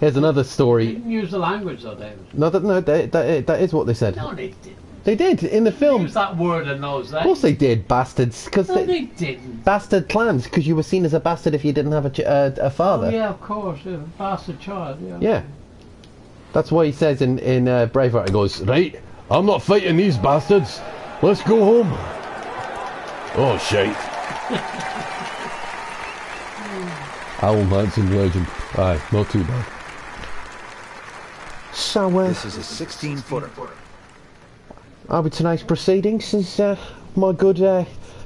Here's another They story. didn't use the language though, David. No, that, no, that, that, that is what they said. No, they didn't. They did in the film. Use that word in those days. Of course they did, bastards. Because No, they, didn't. bastard clans. Because you were seen as a bastard if you didn't have a, ch- uh, a father. Oh, yeah, of course. A bastard child. Yeah. Yeah. That's why he says in in uh, Braveheart. He goes, right, I'm not fighting these bastards. Let's go home. Oh shite. Alan Hansen, legend. Aye, not too bad. So, uh, This is a 16 footer. I'll be tonight's proceedings is uh, my good uh,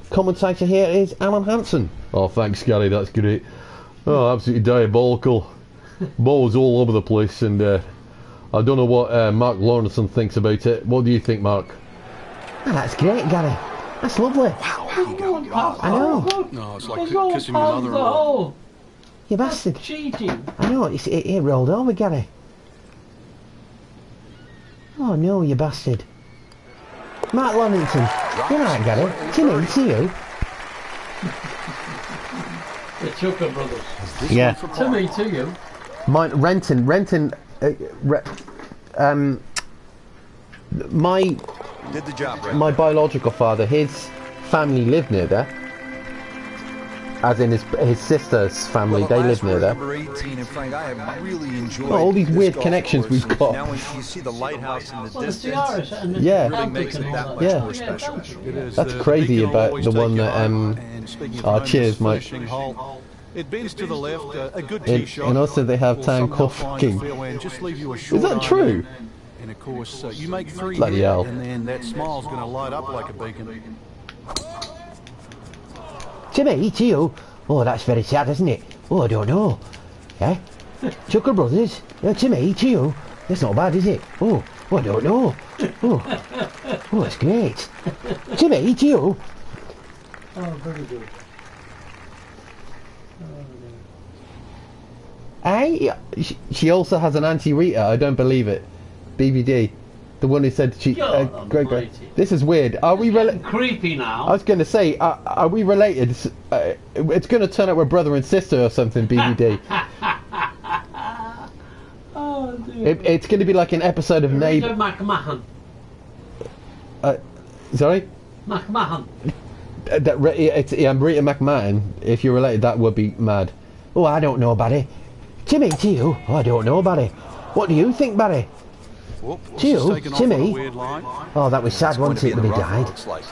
commentator here is Alan Hansen. Oh, thanks, Gary. That's great. Oh, absolutely diabolical. Balls all over the place, and uh, I don't know what uh, Mark Lawrenson thinks about it. What do you think, Mark? Oh, that's great, Gary. That's lovely. Wow, how you Going past I know. No, it's like going kissing your past mother the or hole. You bastard. Cheating. I know. It's, it, it rolled over, Gary. Oh no, you bastard. Mark Lawrenson. You're right, Gary. Timmy, to you. The Chuckle brothers. Yeah. To me, to you. Mine, Renton, Renton, uh, re, um, my Did the job right. my biological father, his family lived near there. As in his his sister's family, Well, they live near there. 18, and Frank, I have really enjoyed Oh, all these weird connections we've got. Now, when you see the lighthouse in the Well, it's the distance, and the Yeah. really makes it that that. much Yeah. more special. Celtic. It is, That's uh, crazy about the one that, home, um, and speaking of oh, cheers, this mate. It bends to the left, uh, a good And- tee shot. and also they have time somehow called find fucking- the fairway and just leave you a short that true? And, and of course, uh, you make three Bloody hell. and then that smile's going to light up like a beacon. Timmy, to you. Oh, that's very sad, isn't it? Oh, I don't know. Eh? Chuckle Brothers. Yeah, me, to you. That's not bad, is it? Oh, oh I don't know. Oh, oh, that's great. Timmy, to you. Oh, very good. Hey, she, also has an Auntie Rita. I don't believe it. BBD, the one who said she. Uh, God Greg, Greg. almighty. This is weird. Are we Getting related? creepy now. I was going to say, uh, are we related? Uh, it's going to turn out we're brother and sister or something. BBD. It, it's going to be like an episode of Rita Neighbour. McMahon. Uh, sorry? McMahon. Uh, that, re- it's, yeah, I'm Rita McMahon. If you're related, that would be mad. Oh, I don't know, Barry. Jimmy, to you? Oh, I don't know, Barry. What do you think, Barry? Whoop, what's Gio, this taken off on a Jimmy. Oh, that was sad, wasn't it, when he died? like.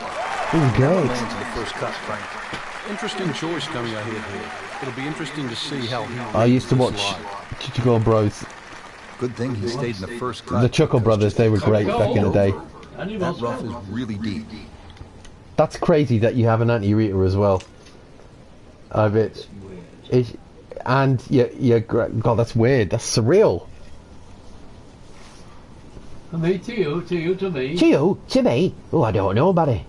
He was great. into the first cut, Frank. Interesting choice coming ahead here. It'll be interesting to see how he. I used to watch. Chichigo Bros. Good thing he stayed in the first cut. The Chuckle Brothers, they were great back in the day. That rough is really deep. That's crazy that you have an Auntie Rita as well. I bet. It, and yeah, yeah, God, that's weird. That's surreal. To me, to you, to you, to me. To you, to me. Oh, I don't know, buddy.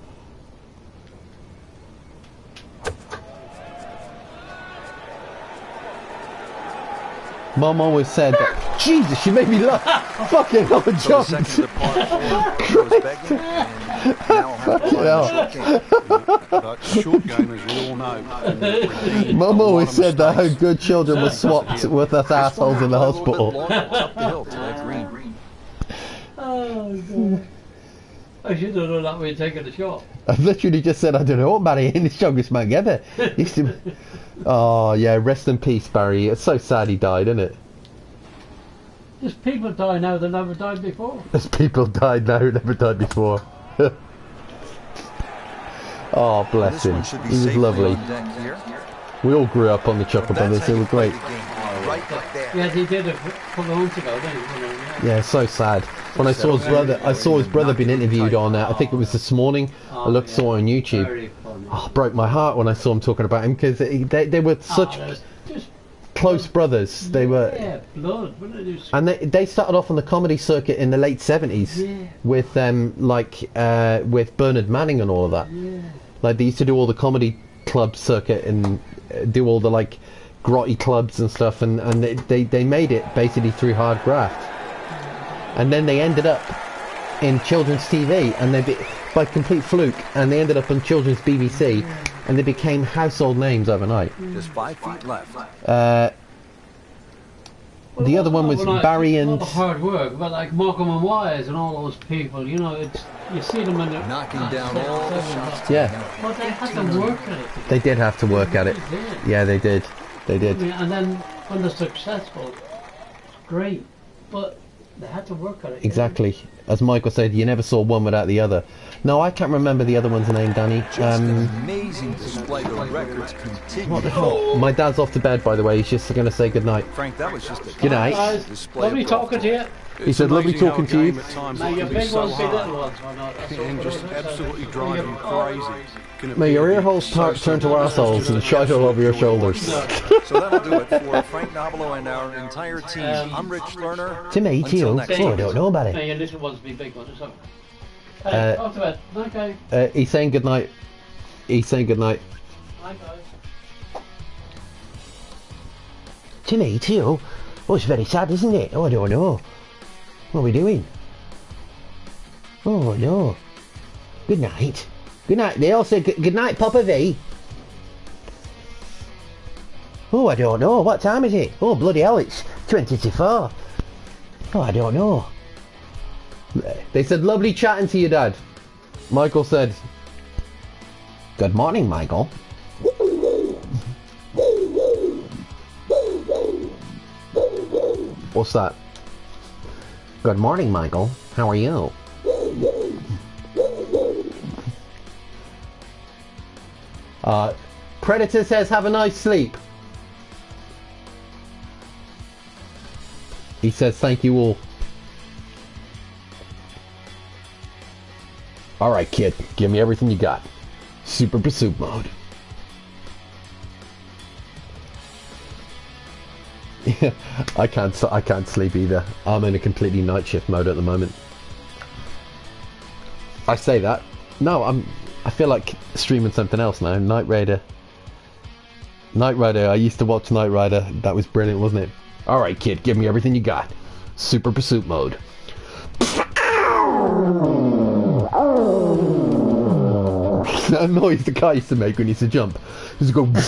Mum always said that. Jesus, she made me laugh. Fucking hell, So John. second to the par four goes begging, and now I'll have to find the short game. But short game, as we all know. Mum always said that her good children were swapped with us assholes in the A little bit hospital. longer, it's up the hill to that green. Oh, God. I should have known that when you're taking the shot. I've literally just said, I don't know, Barry, ain't the strongest man ever. Used to... Oh, yeah, rest in peace, Barry. It's so sad he died, isn't it? There's people die now that never died before. There's people died now who never died before. oh, bless him. one should be He was lovely. on deck here. We all grew up on the Chuckle That's Brothers. how They were great. the. Right. Yeah, he did it a couple of months ago, didn't he? Yeah. Yeah, so sad. When I saw his brother, I saw his brother being interviewed on. Uh, I think it was this morning. I looked saw on YouTube. Oh, broke my heart when I saw him talking about him because they, they were such close brothers. They were. yeah, blood. What did they do? And they, they started off on the comedy circuit in the late seventies with um like uh with Bernard Manning and all of that. Yeah. Like they used to do all the comedy club circuit and uh, do all the like grotty clubs and stuff, and and they they, they made it basically through hard graft. And then they ended up in children's TV, and they be, by complete fluke, and they ended up on children's BBC, and they became household names overnight. Just five feet left. Uh, Well, The other one wasn't was all Barry all and- the hard work, but like Morecambe and Wise and all those people, you know, it's you see them in the Knocking down all the shots. yeah, But they had to work at it. they did have to work at it. They did. Yeah, they did. They I did. mean, and then when they're successful, great. But they had to work at it. you know. Exactly. As Michael said, you never saw one without the other. No, I can't remember the other one's name, Danny. Just an Um, amazing display. The records continue. what the hell? My dad's off to bed, by the way. He's just going to say goodnight. Frank, that was just a Good night. Guys, lovely talking to you. He said, "Lovely talking to you." game at times your big so ones, big little ones. or not. That's all and just absolutely So, drive you crazy. May your ear holes so tur- turn to simple? arseholes and shite all over your shoulders. So that'll do it for Frank Nobilo and our entire team. I'm Rich Lerner. To me, to Until you. Oh, I don't know about Now it. your little ones be big ones. So. Hey, Uh, off to bed. Night. Uh, he's saying goodnight. He's saying goodnight. Night, guys. To me, to you. Oh, it's very sad, isn't it? Oh, I don't know. What are we doing? Oh, no. Good night. Good night. They all good good night, Papa V. Oh, I don't know. What time is it? Oh, bloody hell, it's 20 to 4. Oh, I don't know. They said, lovely chatting to you, Dad. Michael said, Good morning, Michael. What's that? Good morning, Michael. How are you? Uh, Predator says, have a nice sleep. He says, thank you all. Alright, kid. Give me everything you got. Super pursuit mode. I can't. I can't sleep either. I'm in a completely night shift mode at the moment. I say that. No, I'm. I feel like streaming something else now. Night Raider. Knight Rider. I used to watch Knight Rider. That was brilliant, wasn't it? All right, kid. Give me everything you got. Super pursuit mode. that noise the guy used to make when he used to jump. He used to go.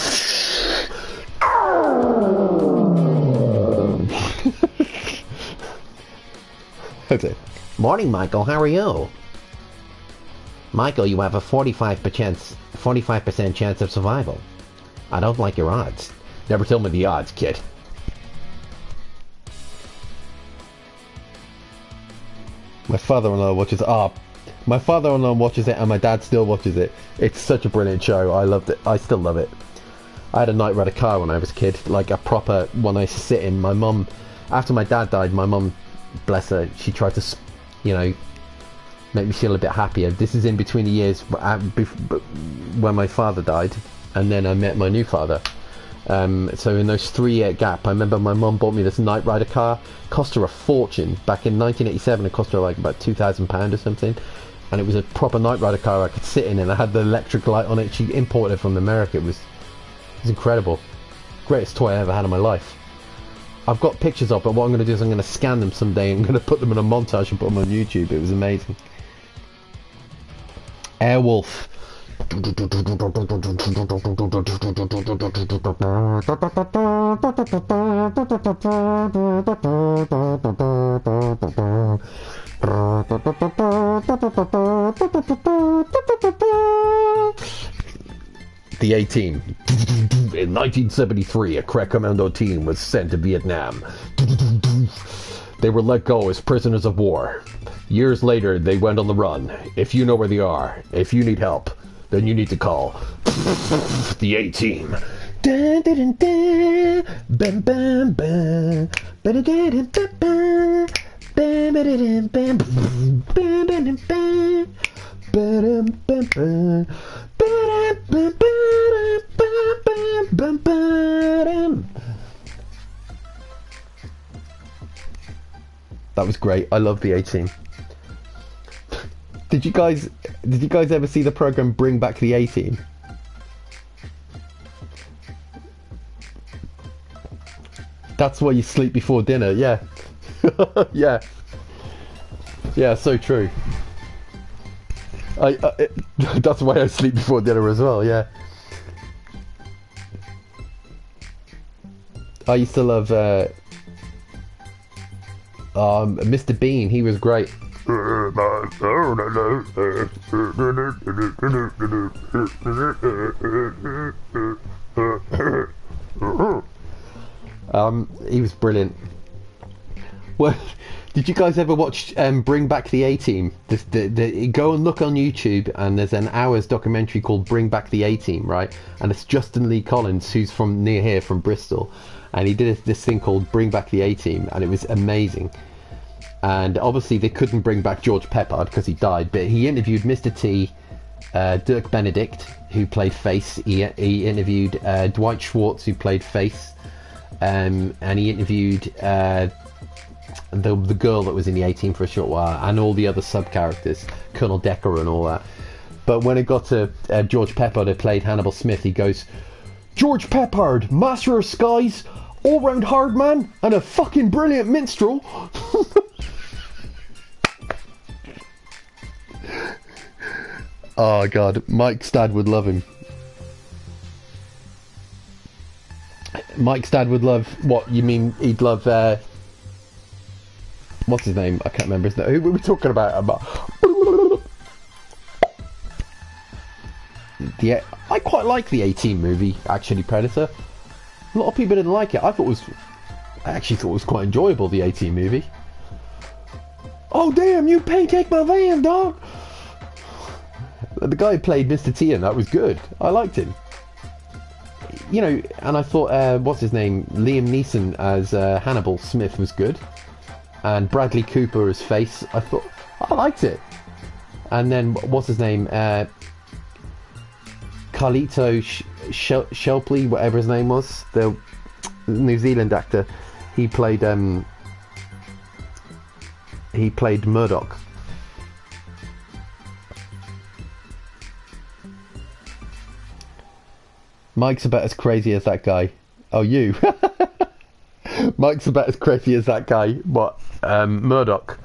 Morning, Michael. How are you? Michael, you have a 45% 45% chance of survival. I don't like your odds. Never tell me the odds, kid. My father-in-law watches up. Oh, ah, my father-in-law watches it, and my dad still watches it. It's such a brilliant show. I loved it. I still love it. I had a Knight Rider car when I was a kid, like a proper one I sit in. My mum, after my dad died, my mum, bless her, she tried to, you know, make me feel a bit happier. This is in between the years when my father died, and then I met my new father. Um, so in those three year gap, I remember my mum bought me this Knight Rider car. Cost her a fortune. Back in 1987, it cost her like about two thousand pound or something. And it was a proper Knight Rider car I could sit in, and I had the electric light on it. She imported it from America. It was, it was incredible. Greatest toy I ever had in my life. I've got pictures of, but what I'm going to do is I'm going to scan them someday. I'm going to put them in a montage and put them on YouTube. It was amazing. Airwolf. The A team. In 1973, a crack commando team was sent to Vietnam. They were let go as prisoners of war. Years later, they went on the run. If you know where they are, if you need help, then you need to call the A team. That was great. I love the A Team. did you guys did you guys ever see the program Bring Back the A Team? That's why you sleep before dinner. Yeah, yeah, yeah. So true. I, I that's why I sleep before dinner as well. Yeah. I used to love uh, um, Mr. Bean, he was great. Um, he was brilliant. Well, did you guys ever watch um, Bring Back the A Team? Go and look on YouTube, and there's an hour's documentary called Bring Back the A Team, right? And it's Justin Lee Collins, who's from near here, from Bristol, and he did this thing called Bring Back the A Team, and it was amazing. And obviously, they couldn't bring back George Peppard because he died, but he interviewed Mr. T, uh, Dirk Benedict, who played Face. He, he interviewed uh, Dwight Schultz, who played Face, um, and he interviewed uh, the the girl that was in the A Team for a short while, and all the other sub characters, Colonel Decker and all that. But when it got to uh, George Peppard, who played Hannibal Smith, he goes, "George Peppard, Master of Skies, all-round hard man, and a fucking brilliant minstrel." Oh god, Mike's dad would love him. Mike's dad would love what you mean? He'd love. Uh, what's his name? I can't remember his name. Who were we talking about? About. Yeah, I quite like the A Team movie. Actually, Predator. A lot of people didn't like it. I thought it was. I actually thought it was quite enjoyable. The A Team movie. Oh damn! You pay take my van, dog. The guy who played Mr. T and that was good. I liked him. You know, and I thought, uh, what's his name? Liam Neeson as uh, Hannibal Smith was good. And Bradley Cooper as Face. I thought, I liked it. And then, what's his name? Uh, Carlito Sh- Sh- Shelpley, whatever his name was, the New Zealand actor. He played um, he played Murdock Mike's about as crazy as that guy. Oh, you. Mike's about as crazy as that guy. What? Um, Murdock.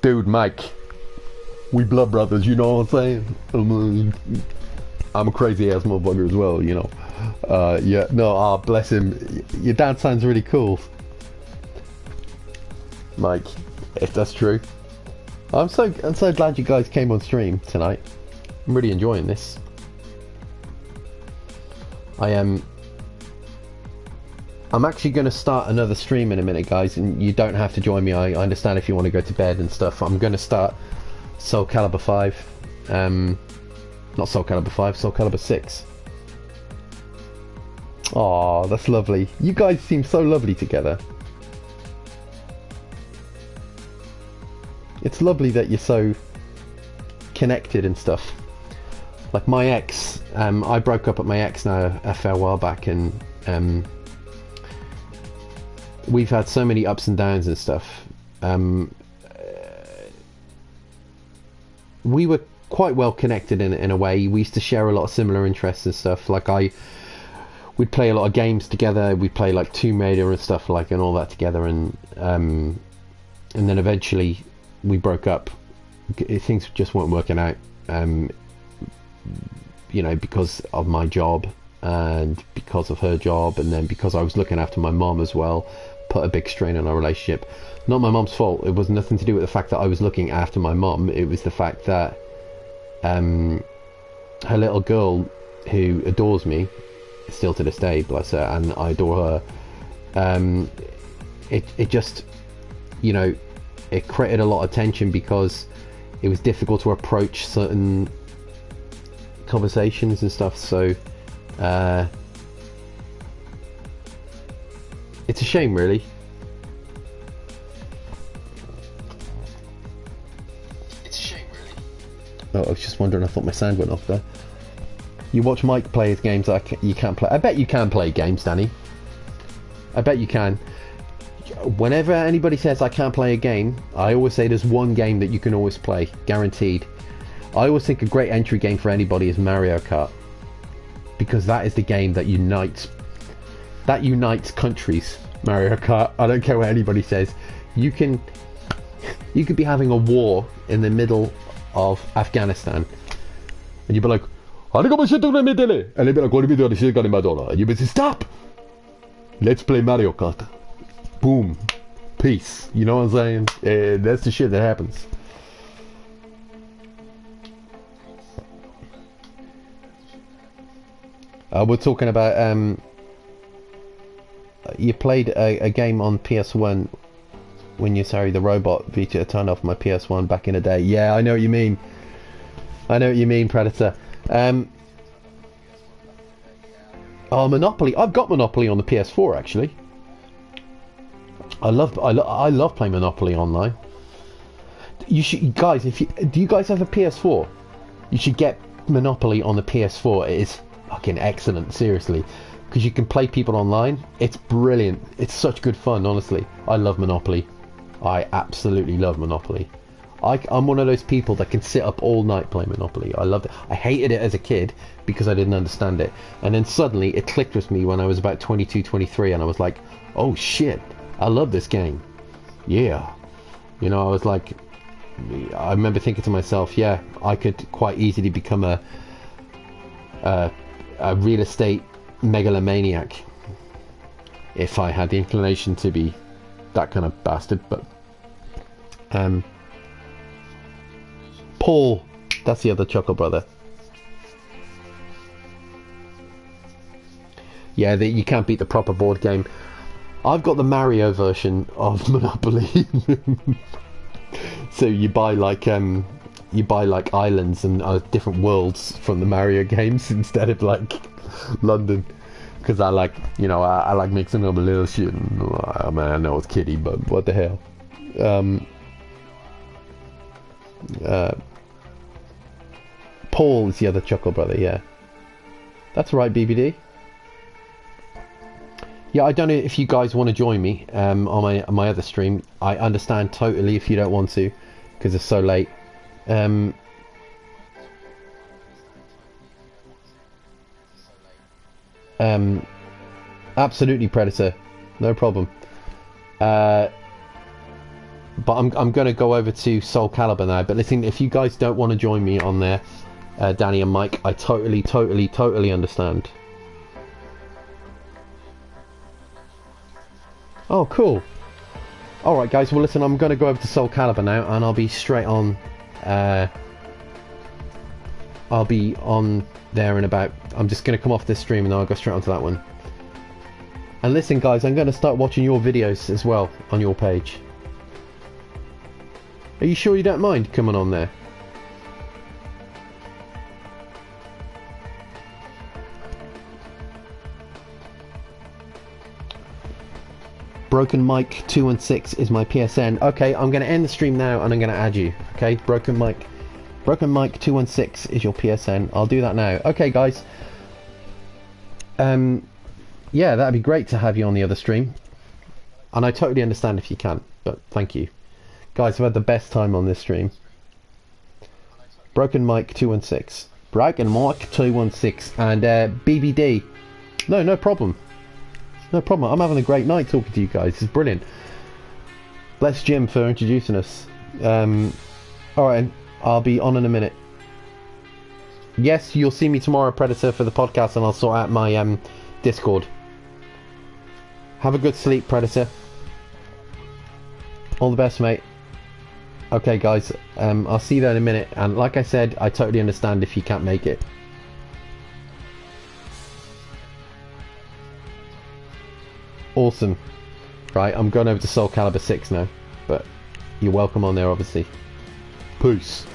Dude, Mike. We blood brothers, you know what I'm saying? I'm a, I'm a crazy ass motherfucker as well, you know. Uh, yeah, no, ah, oh, bless him. Your dad sounds really cool. Mike. if that's true. I'm so I'm so glad you guys came on stream tonight. I'm really enjoying this. I am. I'm actually going to start another stream in a minute, guys, and you don't have to join me. I, I understand if you want to go to bed and stuff. I'm going to start Soul Calibur 5. Um, not Soul Calibur 5, Soul Calibur 6. Aw, that's lovely. You guys seem so lovely together. It's lovely that you're so connected and stuff. Like my ex, um, I broke up with my ex now a fair while back, and um, we've had so many ups and downs and stuff. Um, we were quite well connected in in a way. We used to share a lot of similar interests and stuff. Like I, we'd play a lot of games together. We'd play like Tomb Raider and stuff like and all that together. And um, and then eventually we broke up. Things just weren't working out. Um, you know, because of my job and because of her job, and then because I was looking after my mom as well, put a big strain on our relationship. Not my mom's fault. It was nothing to do with the fact that I was looking after my mom. It was the fact that um, her little girl, who adores me, still to this day, bless her, and I adore her. Um, it it just, you know, it created a lot of tension because it was difficult to approach certain conversations and stuff. So, uh, it's a shame, really. It's a shame, really. Oh, I was just wondering. I thought my sound went off there. You watch Mike play his games. I ca you can't play. I bet you can play games, Danny. I bet you can. Whenever anybody says I can't play a game, I always say there's one game that you can always play, guaranteed. I always think a great entry game for anybody is Mario Kart because that is the game that unites that unites countries. Mario Kart. I don't care what anybody says. You can you could be having a war in the middle of Afghanistan, and you'd be like, and they'd be like, what are we doing? And you'd be like, stop! Let's play Mario Kart. Boom. Peace. You know what I'm saying? Uh, that's the shit that happens. Uh, we're talking about um, you played a, a, game on PS1 when you sorry the robot feature turned off my PS1 back in the day. Yeah, I know what you mean. I know what you mean, Predator. Um, oh, Monopoly. I've got Monopoly on the PS4 actually. I love I, lo I love playing Monopoly online. You should guys, if you do you guys have a PS4? You should get Monopoly on the PS4. It is fucking excellent, seriously. Because you can play people online. It's brilliant. It's such good fun, honestly. I love Monopoly. I absolutely love Monopoly. I, am one of those people that can sit up all night playing Monopoly. I loved it. I hated it as a kid because I didn't understand it. And then suddenly it clicked with me when I was about 22, 23, and I was like, oh shit, I love this game. Yeah. You know, I was like, I remember thinking to myself, yeah, I could quite easily become a, a a real estate megalomaniac if I had the inclination to be that kind of bastard. But um, Paul, that's the other Chuckle brother. Yeah, the, you can't beat the proper board game. I've got the Mario version of Monopoly. so you buy like um, you buy like islands and uh, different worlds from the Mario games instead of like London. Because I like, you know, I, I, like mixing up a little shit. And, I mean, I know it's kitty, but what the hell? Um, uh, Paul is the other Chuckle brother, yeah. That's right, BBD. Yeah, I don't know if you guys want to join me um, on my on my other stream. I understand totally if you don't want to, because it's so late. Um, um, absolutely Predator, no problem. Uh, but I'm I'm going to go over to Soul Calibur now. But listen, if you guys don't want to join me on there, uh, Danny and Mike, I totally, totally, totally understand. Oh, cool. Alright guys, well listen, I'm going to go over to Soul Calibur now and I'll be straight on... Uh, I'll be on there in about... I'm just going to come off this stream and I'll go straight onto that one. And listen guys, I'm going to start watching your videos as well on your page. Are you sure you don't mind coming on there? Broken Mike 216 is my PSN. Okay, I'm going to end the stream now and I'm going to add you. Okay, Broken Mike. Broken Mike 216 is your PSN. I'll do that now. Okay, guys. Um, yeah, that'd be great to have you on the other stream. And I totally understand if you can't, but thank you. Guys, I've had the best time on this stream. Broken Mike 216. Broken Mike 216. And uh, BBD. No, no problem. No problem. I'm having a great night talking to you guys. It's brilliant. Bless Jim for introducing us. Um, Alright, I'll be on in a minute. Yes, you'll see me tomorrow, Predator, for the podcast, and I'll sort out my um, Discord. Have a good sleep, Predator. All the best, mate. Okay, guys, um, I'll see you there in a minute. And like I said, I totally understand if you can't make it. Awesome. Right, I'm going over to Soul Calibur 6 now. But you're welcome on there, obviously. Peace.